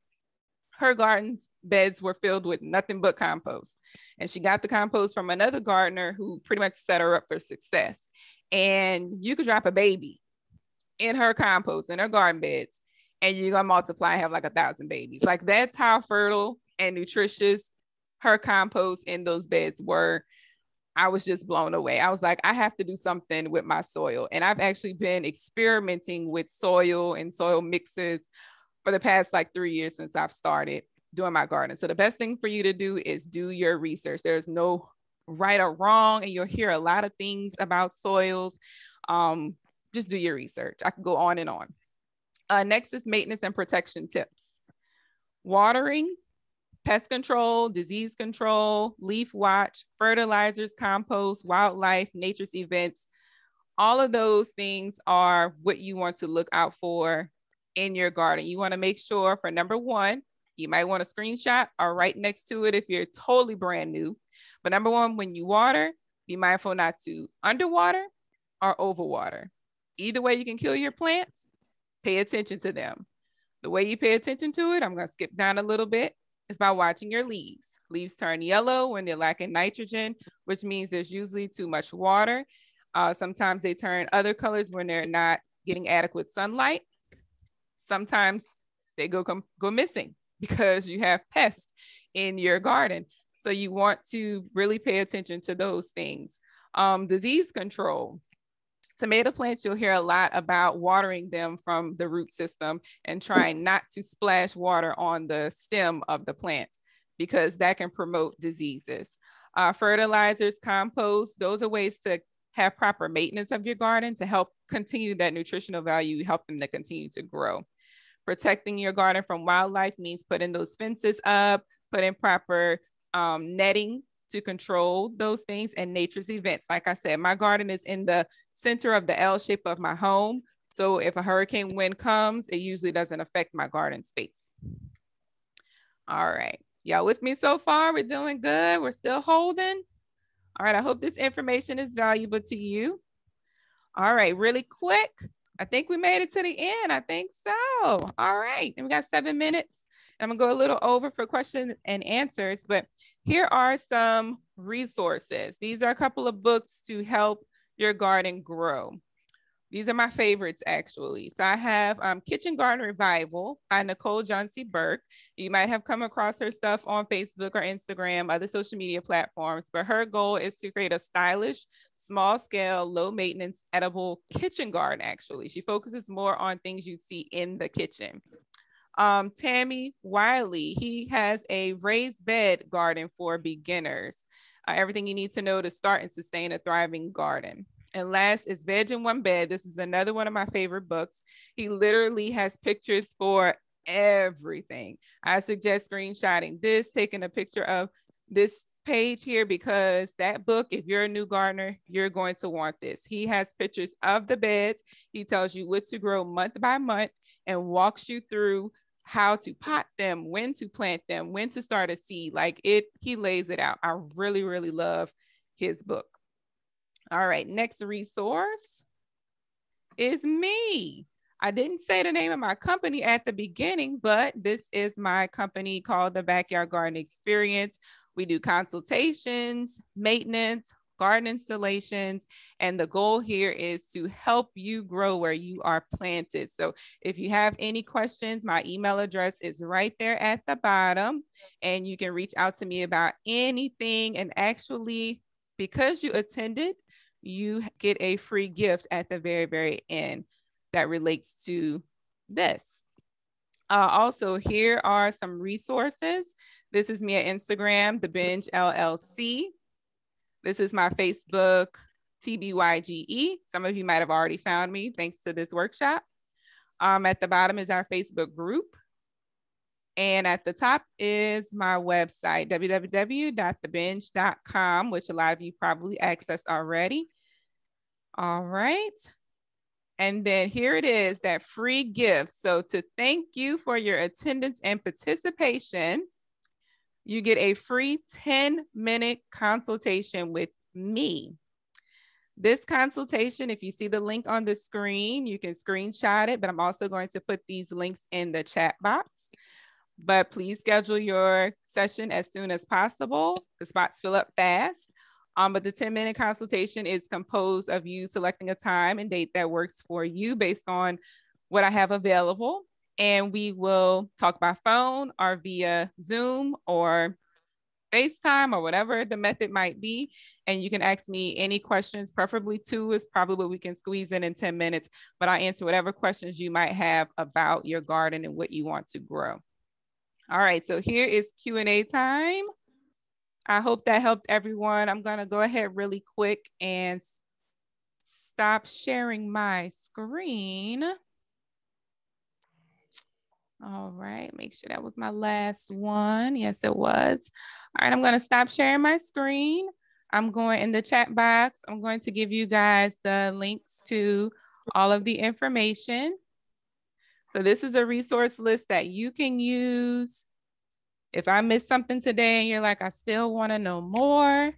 her garden beds were filled with nothing but compost. And she got the compost from another gardener who pretty much set her up for success. And you could drop a baby in her compost in her garden beds and you're gonna multiply and have like a thousand babies. Like that's how fertile and nutritious her compost in those beds were. I was just blown away. I was like, I have to do something with my soil. And I've actually been experimenting with soil and soil mixes for the past like three years since I've started doing my garden. So the best thing for you to do is do your research. There's no right or wrong, and you'll hear a lot of things about soils. Um, just do your research. I can go on and on. Uh, next is maintenance and protection tips. Watering, pest control, disease control, leaf watch, fertilizers, compost, wildlife, nature's events. All of those things are what you want to look out for in your garden. You want to make sure for number one, you might want a screenshot or right next to it if you're totally brand new. But number one, when you water, be mindful not to underwater or overwater. Either way, you can kill your plants pay attention to them. The way you pay attention to it, I'm going to skip down a little bit, is by watching your leaves. Leaves turn yellow when they're lacking nitrogen, which means there's usually too much water. Uh, sometimes they turn other colors when they're not getting adequate sunlight. Sometimes they go come, go missing [laughs] because you have pests in your garden. So you want to really pay attention to those things. Um, disease control. Tomato plants, you'll hear a lot about watering them from the root system and trying not to splash water on the stem of the plant because that can promote diseases. Uh, fertilizers, compost, those are ways to have proper maintenance of your garden to help continue that nutritional value, help them to continue to grow. Protecting your garden from wildlife means putting those fences up, putting proper um, netting to control those things and nature's events. Like I said, my garden is in the center of the L shape of my home. So if a hurricane wind comes, it usually doesn't affect my garden space. All right. Y'all with me so far? We're doing good. We're still holding. All right. I hope this information is valuable to you. All right. Really quick. I think we made it to the end. I think so. All right. And we got seven minutes. I'm to go a little over for questions and answers, but here are some resources. These are a couple of books to help your garden grow. These are my favorites, actually. So I have um, Kitchen Garden Revival by Nicole Johnsey Burke. You might have come across her stuff on Facebook or Instagram, other social media platforms, but her goal is to create a stylish, small scale, low maintenance, edible kitchen garden, actually. She focuses more on things you'd see in the kitchen. Um, Tammy Wylie, he has a raised bed garden for beginners. Uh, everything you need to know to start and sustain a thriving garden. And last is Veg in One Bed. This is another one of my favorite books. He literally has pictures for everything. I suggest screenshotting this, taking a picture of this page here because that book, if you're a new gardener, you're going to want this. He has pictures of the beds. He tells you what to grow month by month and walks you through how to pot them, when to plant them, when to start a seed. Like it, he lays it out. I really, really love his book. All right, next resource is me. I didn't say the name of my company at the beginning, but this is my company called the Backyard Garden Experience. We do consultations, maintenance, garden installations. And the goal here is to help you grow where you are planted. So if you have any questions, my email address is right there at the bottom. And you can reach out to me about anything. And actually, because you attended, you get a free gift at the very, very end that relates to this. Uh, also, here are some resources. This is me at Instagram, The BYGE LLC. This is my Facebook, TBYGE. Some of you might have already found me thanks to this workshop. Um, at the bottom is our Facebook group. And at the top is my website, www.thebyge.com, which a lot of you probably accessed already. All right. And then here it is, that free gift. So to thank you for your attendance and participation, you get a free 10 minute consultation with me. This consultation, if you see the link on the screen, you can screenshot it, but I'm also going to put these links in the chat box. But please schedule your session as soon as possible. The spots fill up fast. Um, but the 10 minute consultation is composed of you selecting a time and date that works for you based on what I have available and we will talk by phone or via Zoom or FaceTime or whatever the method might be. And you can ask me any questions, preferably two is probably what we can squeeze in in 10 minutes, but I'll answer whatever questions you might have about your garden and what you want to grow. All right, so here is Q&A time. I hope that helped everyone. I'm gonna go ahead really quick and stop sharing my screen. All right, make sure that was my last one. Yes, it was. All right, I'm going to stop sharing my screen. I'm going in the chat box. I'm going to give you guys the links to all of the information. So this is a resource list that you can use. If I missed something today and you're like, I still want to know more,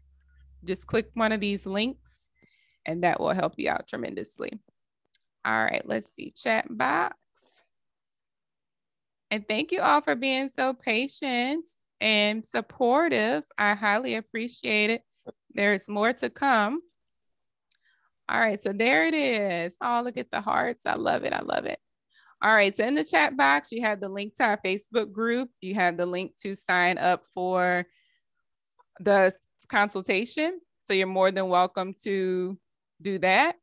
just click one of these links and that will help you out tremendously. All right, let's see, chat box. And thank you all for being so patient and supportive. I highly appreciate it. There's more to come. All right, so there it is. Oh, look at the hearts. I love it. I love it. All right, so in the chat box, you have the link to our Facebook group. You have the link to sign up for the consultation. So you're more than welcome to do that.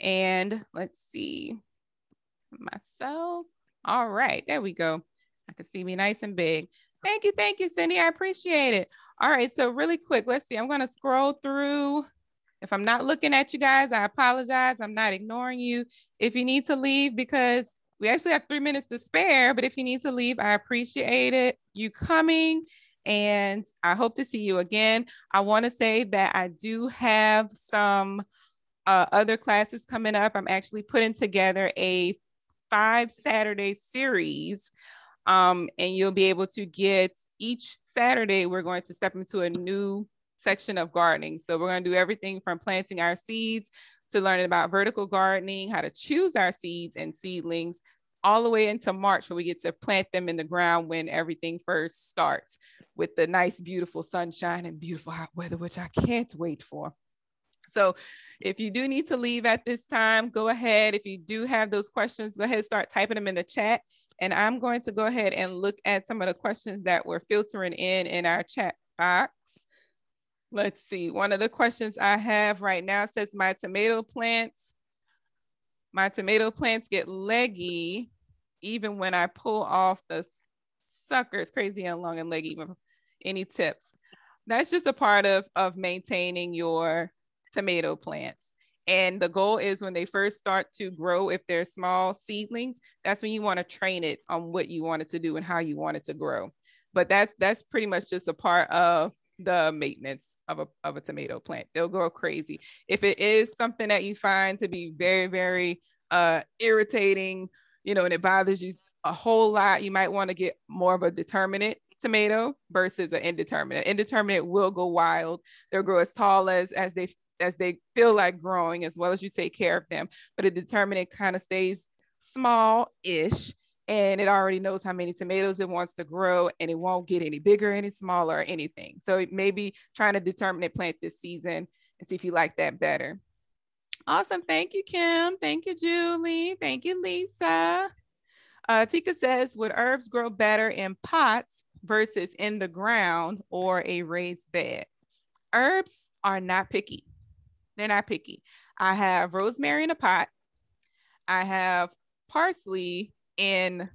And let's see, myself. All right, there we go. I can see me nice and big. Thank you, thank you, Cindy. I appreciate it. All right, so really quick, let's see. I'm going to scroll through. If I'm not looking at you guys, I apologize. I'm not ignoring you. If you need to leave because we actually have three minutes to spare, but if you need to leave, I appreciate it. You coming and I hope to see you again. I want to say that I do have some uh, other classes coming up. I'm actually putting together a five Saturday series, um, and you'll be able to get each Saturday. We're going to step into a new section of gardening. So we're going to do everything from planting our seeds to learning about vertical gardening, how to choose our seeds and seedlings, all the way into March where we get to plant them in the ground when everything first starts with the nice, beautiful sunshine and beautiful hot weather, which I can't wait for. So if you do need to leave at this time, go ahead. If you do have those questions, go ahead and start typing them in the chat. And I'm going to go ahead and look at some of the questions that were filtering in in our chat box. Let's see. One of the questions I have right now says my tomato plants, my tomato plants get leggy even when I pull off the suckers, crazy and long and leggy. Any tips? That's just a part of, of maintaining your tomato plants. And the goal is when they first start to grow, if they're small seedlings, that's when you want to train it on what you want it to do and how you want it to grow. But that's that's pretty much just a part of the maintenance of a, of a tomato plant. They'll go crazy. If it is something that you find to be very, very uh, irritating, you know, and it bothers you a whole lot, you might want to get more of a determinate tomato versus an indeterminate. Indeterminate will go wild. They'll grow as tall as as they as they feel like growing, as well as you take care of them. But a determinate kind of stays small-ish and it already knows how many tomatoes it wants to grow and it won't get any bigger, any smaller, or anything. So maybe trying to determine a plant this season and see if you like that better. Awesome. Thank you, Kim. Thank you, Julie. Thank you, Lisa. Uh, Tika says, would herbs grow better in pots versus in the ground or a raised bed? Herbs are not picky. They're not picky. I have rosemary in a pot. I have parsley in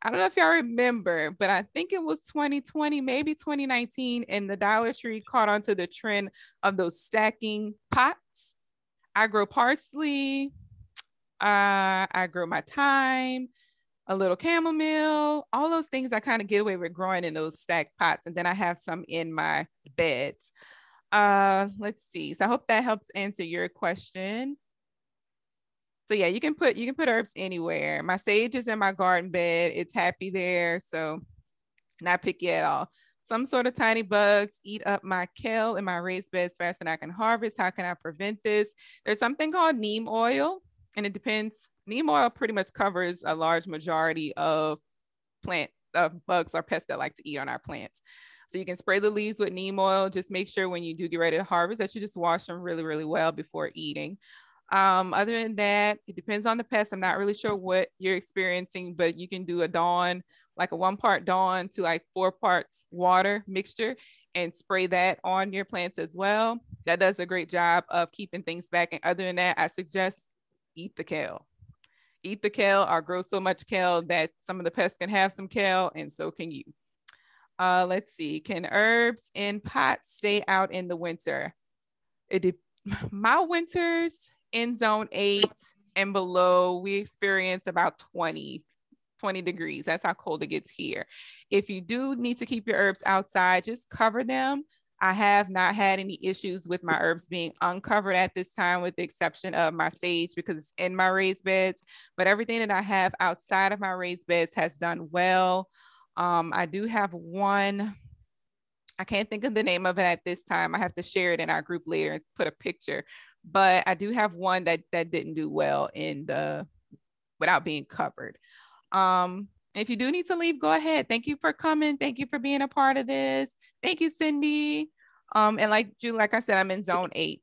I don't know if y'all remember, but I think it was 2020, maybe 2019, and the Dollar Tree caught onto the trend of those stacking pots. I grow parsley, uh, I grow my thyme, a little chamomile, all those things I kind of get away with growing in those stacked pots. And then I have some in my beds. Uh, let's see. So I hope that helps answer your question. So yeah, you can put you can put herbs anywhere. My sage is in my garden bed. It's happy there, so not picky at all. Some sort of tiny bugs eat up my kale in my raised beds faster than I can harvest. How can I prevent this? There's something called neem oil, and it depends. Neem oil pretty much covers a large majority of plant of bugs or pests that like to eat on our plants. So you can spray the leaves with neem oil. Just make sure when you do get ready to harvest that you just wash them really, really well before eating. Um, other than that, it depends on the pest. I'm not really sure what you're experiencing, but you can do a Dawn, like a one part Dawn to like four parts water mixture and spray that on your plants as well. That does a great job of keeping things back. And other than that, I suggest eat the kale. Eat the kale or grow so much kale that some of the pests can have some kale and so can you. Uh, let's see, can herbs in pots stay out in the winter? It de- [sighs] my winters in zone eight and below, we experience about 20, 20 degrees. That's how cold it gets here. If you do need to keep your herbs outside, just cover them. I have not had any issues with my herbs being uncovered at this time, with the exception of my sage because it's in my raised beds. But everything that I have outside of my raised beds has done well. Um, I do have one. I can't think of the name of it at this time. I have to share it in our group later and put a picture but I do have one that that didn't do well in the without being covered. Um, If you do need to leave, go ahead. Thank you for coming. Thank you for being a part of this. Thank you, Cindy. Um, and like you, like I said, I'm in zone eight.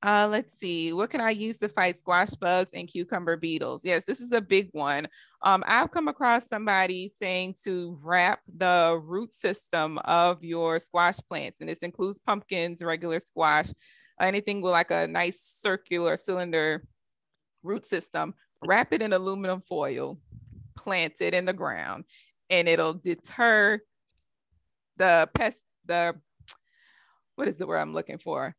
Uh, let's see, what can I use to fight squash bugs and cucumber beetles? Yes, this is a big one. Um, I've come across somebody saying to wrap the root system of your squash plants, and this includes pumpkins, regular squash, anything with like a nice circular cylinder root system, wrap it in aluminum foil, plant it in the ground, and it'll deter the pest, the what is the word I'm looking for?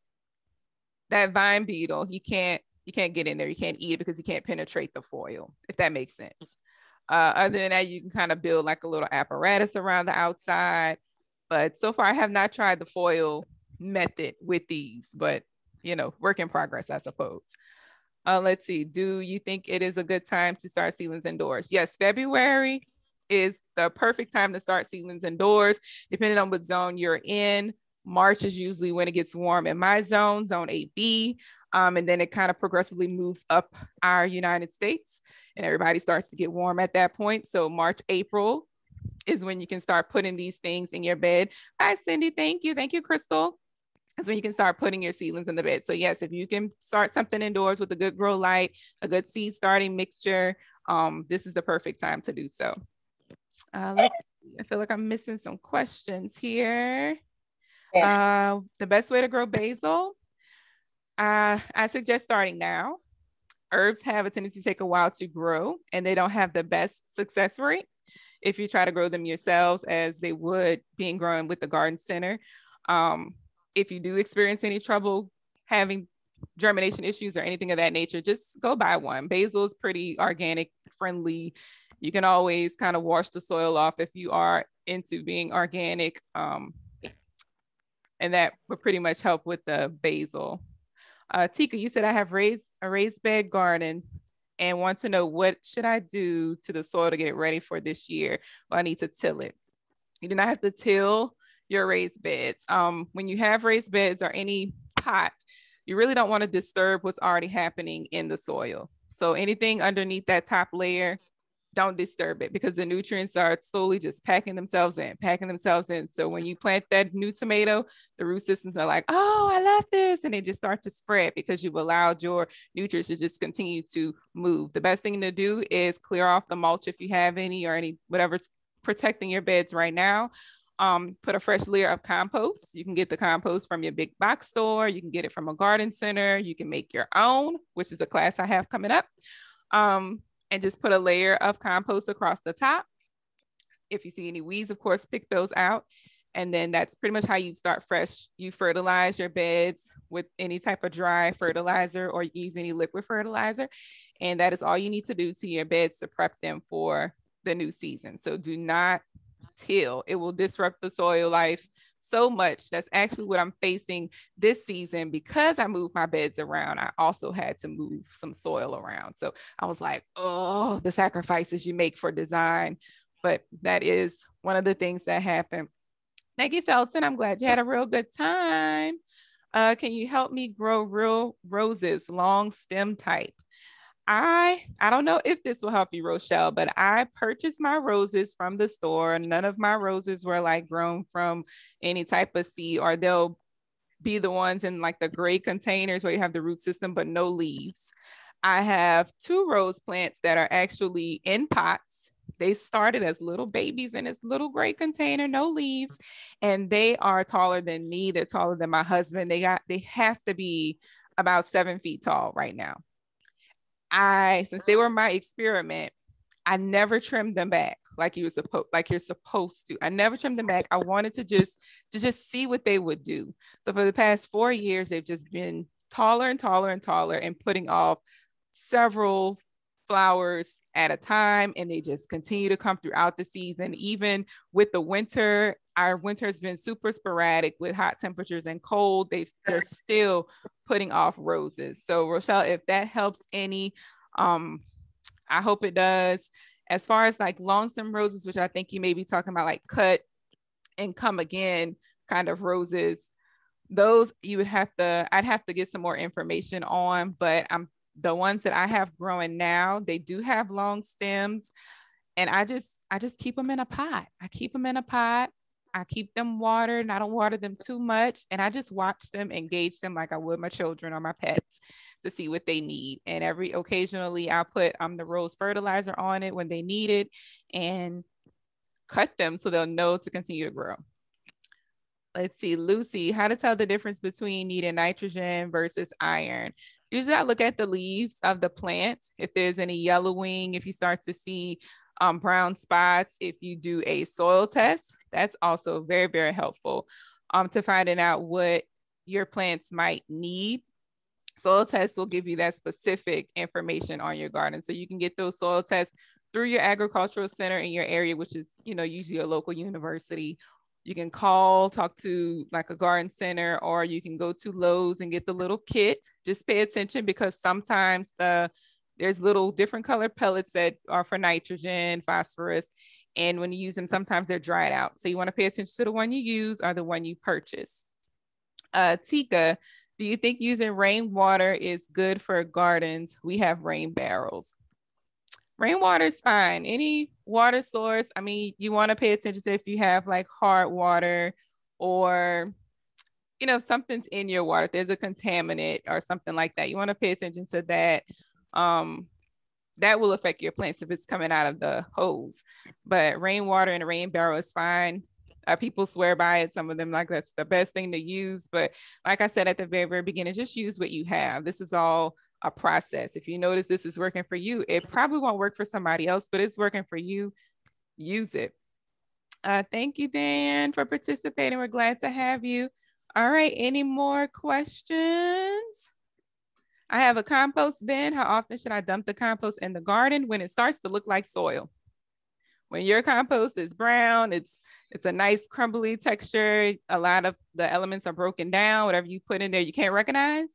That vine beetle, you can't you can't get in there. You can't eat it because you can't penetrate the foil, if that makes sense. Uh, other than that, you can kind of build like a little apparatus around the outside. But so far, I have not tried the foil method with these, but you know, work in progress, I suppose. Uh, let's see. Do you think it is a good time to start seedlings indoors? Yes, February is the perfect time to start seedlings indoors, depending on what zone you're in. March is usually when it gets warm in my zone, zone 8B. Um, and then it kind of progressively moves up our United States and everybody starts to get warm at that point. So March, April is when you can start putting these things in your bed. Hi, Cindy. Thank you. Thank you, Crystal. That's when you can start putting your seedlings in the bed. So yes, if you can start something indoors with a good grow light, a good seed starting mixture, um, this is the perfect time to do so. Uh, I feel like I'm missing some questions here. Uh, the best way to grow basil, uh, I suggest starting now. Herbs have a tendency to take a while to grow and they don't have the best success rate if you try to grow them yourselves as they would being grown with the garden center. Um, if you do experience any trouble having germination issues or anything of that nature, just go buy one. Basil is pretty organic friendly. You can always kind of wash the soil off if you are into being organic. Um, and that would pretty much help with the basil. Uh, Tika, you said I have raised a raised bed garden and want to know what should I do to the soil to get it ready for this year? Well, I need to till it. You do not have to till your raised beds. Um, when you have raised beds or any pot, you really don't want to disturb what's already happening in the soil. So anything underneath that top layer, don't disturb it because the nutrients are slowly just packing themselves in, packing themselves in. So when you plant that new tomato, the root systems are like, oh, I love this. And they just start to spread because you've allowed your nutrients to just continue to move. The best thing to do is clear off the mulch if you have any or any whatever's protecting your beds right now. Um, put a fresh layer of compost. You can get the compost from your big box store. You can get it from a garden center. You can make your own, which is a class I have coming up. Um, and just put a layer of compost across the top. If you see any weeds, of course, pick those out. And then that's pretty much how you start fresh. You fertilize your beds with any type of dry fertilizer or use any liquid fertilizer. And that is all you need to do to your beds to prep them for the new season. So do not till, it will disrupt the soil life so much. That's actually what I'm facing this season because I moved my beds around. I also had to move some soil around. So I was like, oh, the sacrifices you make for design. But that is one of the things that happened. Thank you, Felton. I'm glad you had a real good time. Uh, can you help me grow real roses, long stem type? I I don't know if this will help you, Rochelle, but I purchased my roses from the store. None of my roses were like grown from any type of seed, or they'll be the ones in like the gray containers where you have the root system but no leaves. I have two rose plants that are actually in pots. They started as little babies in this little gray container, no leaves, and they are taller than me. They're taller than my husband. They got they have to be about seven feet tall right now. I, since they were my experiment, I never trimmed them back like you were supposed like you're supposed to. I never trimmed them back. I wanted to just to just see what they would do. So for the past four years, they've just been taller and taller and taller and putting off several flowers at a time and they just continue to come throughout the season even with the winter our winter has been super sporadic with hot temperatures and cold they they're still putting off roses so rochelle if that helps any um i hope it does as far as like long stem roses which i think you may be talking about like cut and come again kind of roses those you would have to i'd have to get some more information on but i'm the ones that I have growing now, they do have long stems. And I just, I just keep them in a pot. I keep them in a pot. I keep them watered. and I don't water them too much. And I just watch them engage them like I would my children or my pets to see what they need. And every occasionally I'll put um the rose fertilizer on it when they need it and cut them so they'll know to continue to grow. Let's see, Lucy, how to tell the difference between needing nitrogen versus iron. Usually I look at the leaves of the plant. If there's any yellowing, if you start to see um, brown spots, if you do a soil test, that's also very, very helpful um, to finding out what your plants might need. Soil tests will give you that specific information on your garden. So you can get those soil tests through your agricultural center in your area, which is, you know, usually a local university. You can call, talk to like a garden center, or you can go to Lowe's and get the little kit. Just pay attention because sometimes the there's little different color pellets that are for nitrogen, phosphorus, and when you use them, sometimes they're dried out. So you want to pay attention to the one you use or the one you purchase. Uh, Tika, do you think using rainwater is good for gardens? We have rain barrels. Rainwater is fine. Any water source, I mean, you want to pay attention to if you have like hard water or, you know, if something's in your water, if there's a contaminant or something like that. You want to pay attention to that. Um, that will affect your plants if it's coming out of the hose. But rainwater in a rain barrel is fine. Uh, people swear by it. Some of them like that's the best thing to use. But like I said at the very, very beginning, just use what you have. This is all a process. If you notice this is working for you, it probably won't work for somebody else, but it's working for you. Use it. Uh, thank you, Dan, for participating. We're glad to have you. All right. Any more questions? I have a compost bin. How often should I dump the compost in the garden when it starts to look like soil? When your compost is brown, it's it's a nice crumbly texture. A lot of the elements are broken down. Whatever you put in there, you can't recognize.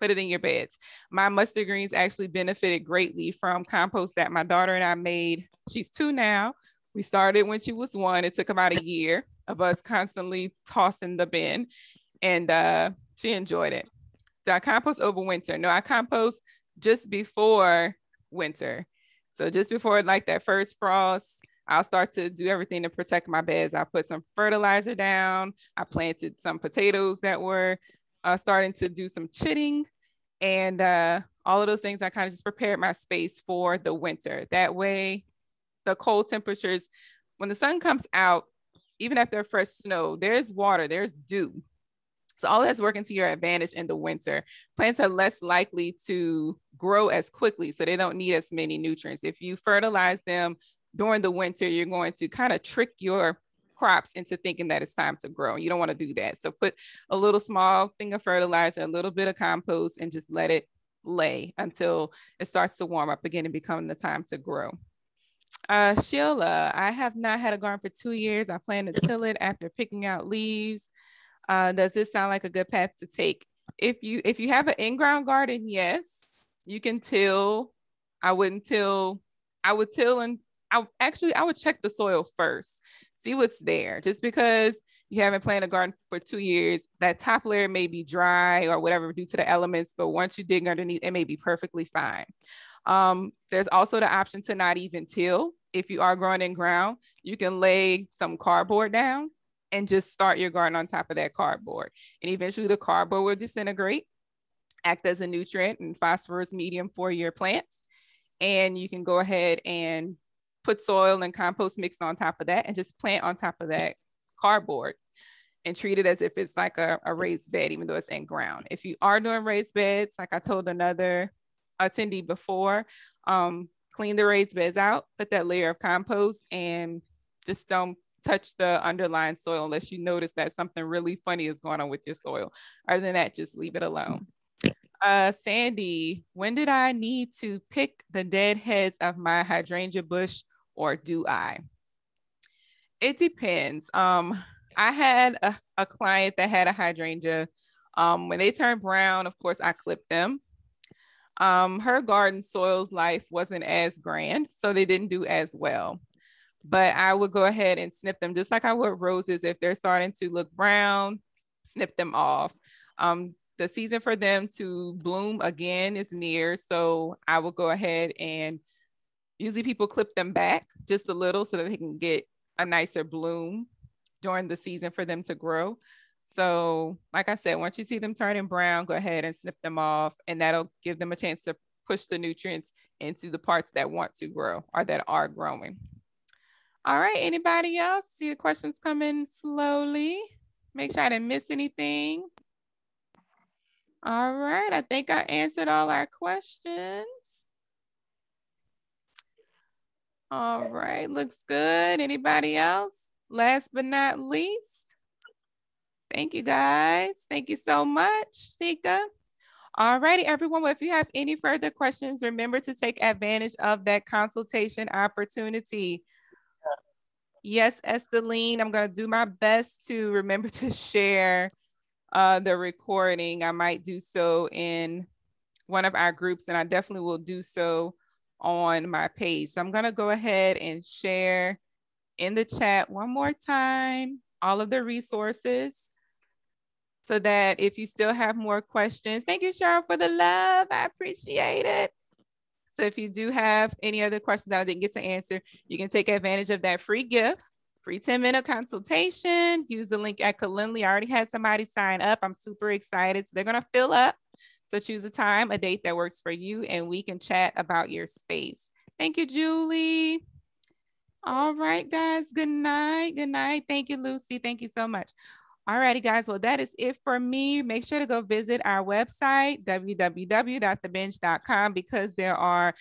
Put it in your beds. My mustard greens actually benefited greatly from compost that my daughter and I made. She's two now. We started when she was one. It took about a year of us constantly tossing the bin, and uh, she enjoyed it. Do I compost over winter? No, I compost just before winter. So just before like that first frost, I'll start to do everything to protect my beds. I put some fertilizer down. I planted some potatoes that were uh, starting to do some chitting and uh, all of those things. I kind of just prepared my space for the winter. That way, the cold temperatures, when the sun comes out, even after fresh snow, there's water, there's dew. So all that's working to your advantage in the winter. Plants are less likely to grow as quickly, so they don't need as many nutrients. If you fertilize them during the winter, you're going to kind of trick your crops into thinking that it's time to grow. You don't want to do that. So put a little small thing of fertilizer, a little bit of compost, and just let it lay until it starts to warm up again and become the time to grow. Uh, Sheila, I have not had a garden for two years. I plan to till it after picking out leaves. Uh, does this sound like a good path to take? If you if you have an in-ground garden, yes, you can till. I wouldn't till. I would till and I actually I would check the soil first, see what's there. Just because you haven't planted a garden for two years, that top layer may be dry or whatever due to the elements, but once you dig underneath, it may be perfectly fine. Um, there's also the option to not even till. If you are growing in ground, you can lay some cardboard down and just start your garden on top of that cardboard. And eventually the cardboard will disintegrate, act as a nutrient and phosphorus medium for your plants. And you can go ahead and put soil and compost mix on top of that and just plant on top of that cardboard and treat it as if it's like a, a raised bed, even though it's in ground. If you are doing raised beds, like I told another attendee before, um, clean the raised beds out, put that layer of compost and just don't touch the underlying soil unless you notice that something really funny is going on with your soil. Other than that, just leave it alone. Uh, Sandy, when did I need to pick the dead heads of my hydrangea bush or do I? It depends. Um, I had a, a client that had a hydrangea. Um, when they turned brown, of course, I clipped them. Um, her garden soil's life wasn't as grand, so they didn't do as well but I would go ahead and snip them just like I would roses. If they're starting to look brown, snip them off. Um, the season for them to bloom again is near. So I will go ahead and usually people clip them back just a little so that they can get a nicer bloom during the season for them to grow. So, like I said, once you see them turning brown, go ahead and snip them off, and that'll give them a chance to push the nutrients into the parts that want to grow or that are growing. All right, anybody else? See the questions coming slowly. Make sure I didn't miss anything. All right, I think I answered all our questions. All right, looks good. Anybody else? Last but not least, thank you guys. Thank you so much, Sika. All righty, everyone. Well, if you have any further questions, remember to take advantage of that consultation opportunity. Yes, Esteline, I'm going to do my best to remember [laughs] to share uh, the recording. I might do so in one of our groups, and I definitely will do so on my page. So I'm going to go ahead and share in the chat one more time all of the resources so that if you still have more questions, thank you, Cheryl, for the love. I appreciate it. So if you do have any other questions that I didn't get to answer, you can take advantage of that free gift, free 10 minute consultation. Use the link at Calendly. I already had somebody sign up. I'm super excited. So they're going to fill up. So choose a time, a date that works for you, and we can chat about your space. Thank you, Julie. All right, guys. Good night. Good night. Thank you, Lucy. Thank you so much. All righty, guys. Well, that is it for me. Make sure to go visit our website, www.thebyge.com, because there are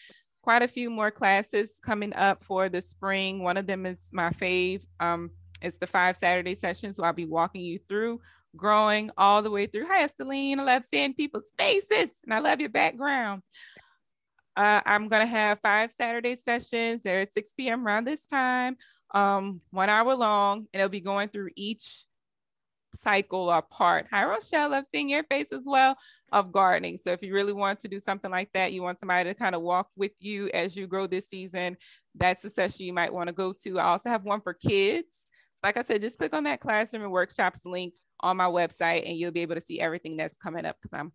quite a few more classes coming up for the spring. One of them is my fave. Um, it's the five Saturday sessions. So I'll be walking you through growing all the way through. Hi, Esteline. I love seeing people's faces and I love your background. Uh, I'm going to have five Saturday sessions. They're at 6 p.m. around this time, um, one hour long, and it'll be going through each cycle or part. Hi, Rochelle. I've seen your face as well of gardening. So if you really want to do something like that, you want somebody to kind of walk with you as you grow this season, that's a session you might want to go to. I also have one for kids. Like I said, just click on that classroom and workshops link on my website and you'll be able to see everything that's coming up because I'm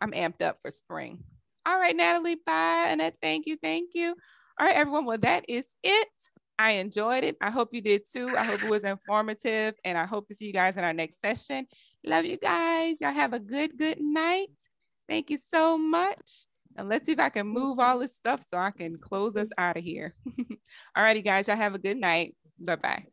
I'm amped up for spring. All right, Natalie, bye. Annette, thank you, thank you. All right, everyone. Well, that is it. I enjoyed it. I hope you did too. I hope it was informative and I hope to see you guys in our next session. Love you guys. Y'all have a good, good night. Thank you so much. And let's see if I can move all this stuff so I can close us out of here. [laughs] all righty, guys. Y'all have a good night. Bye-bye.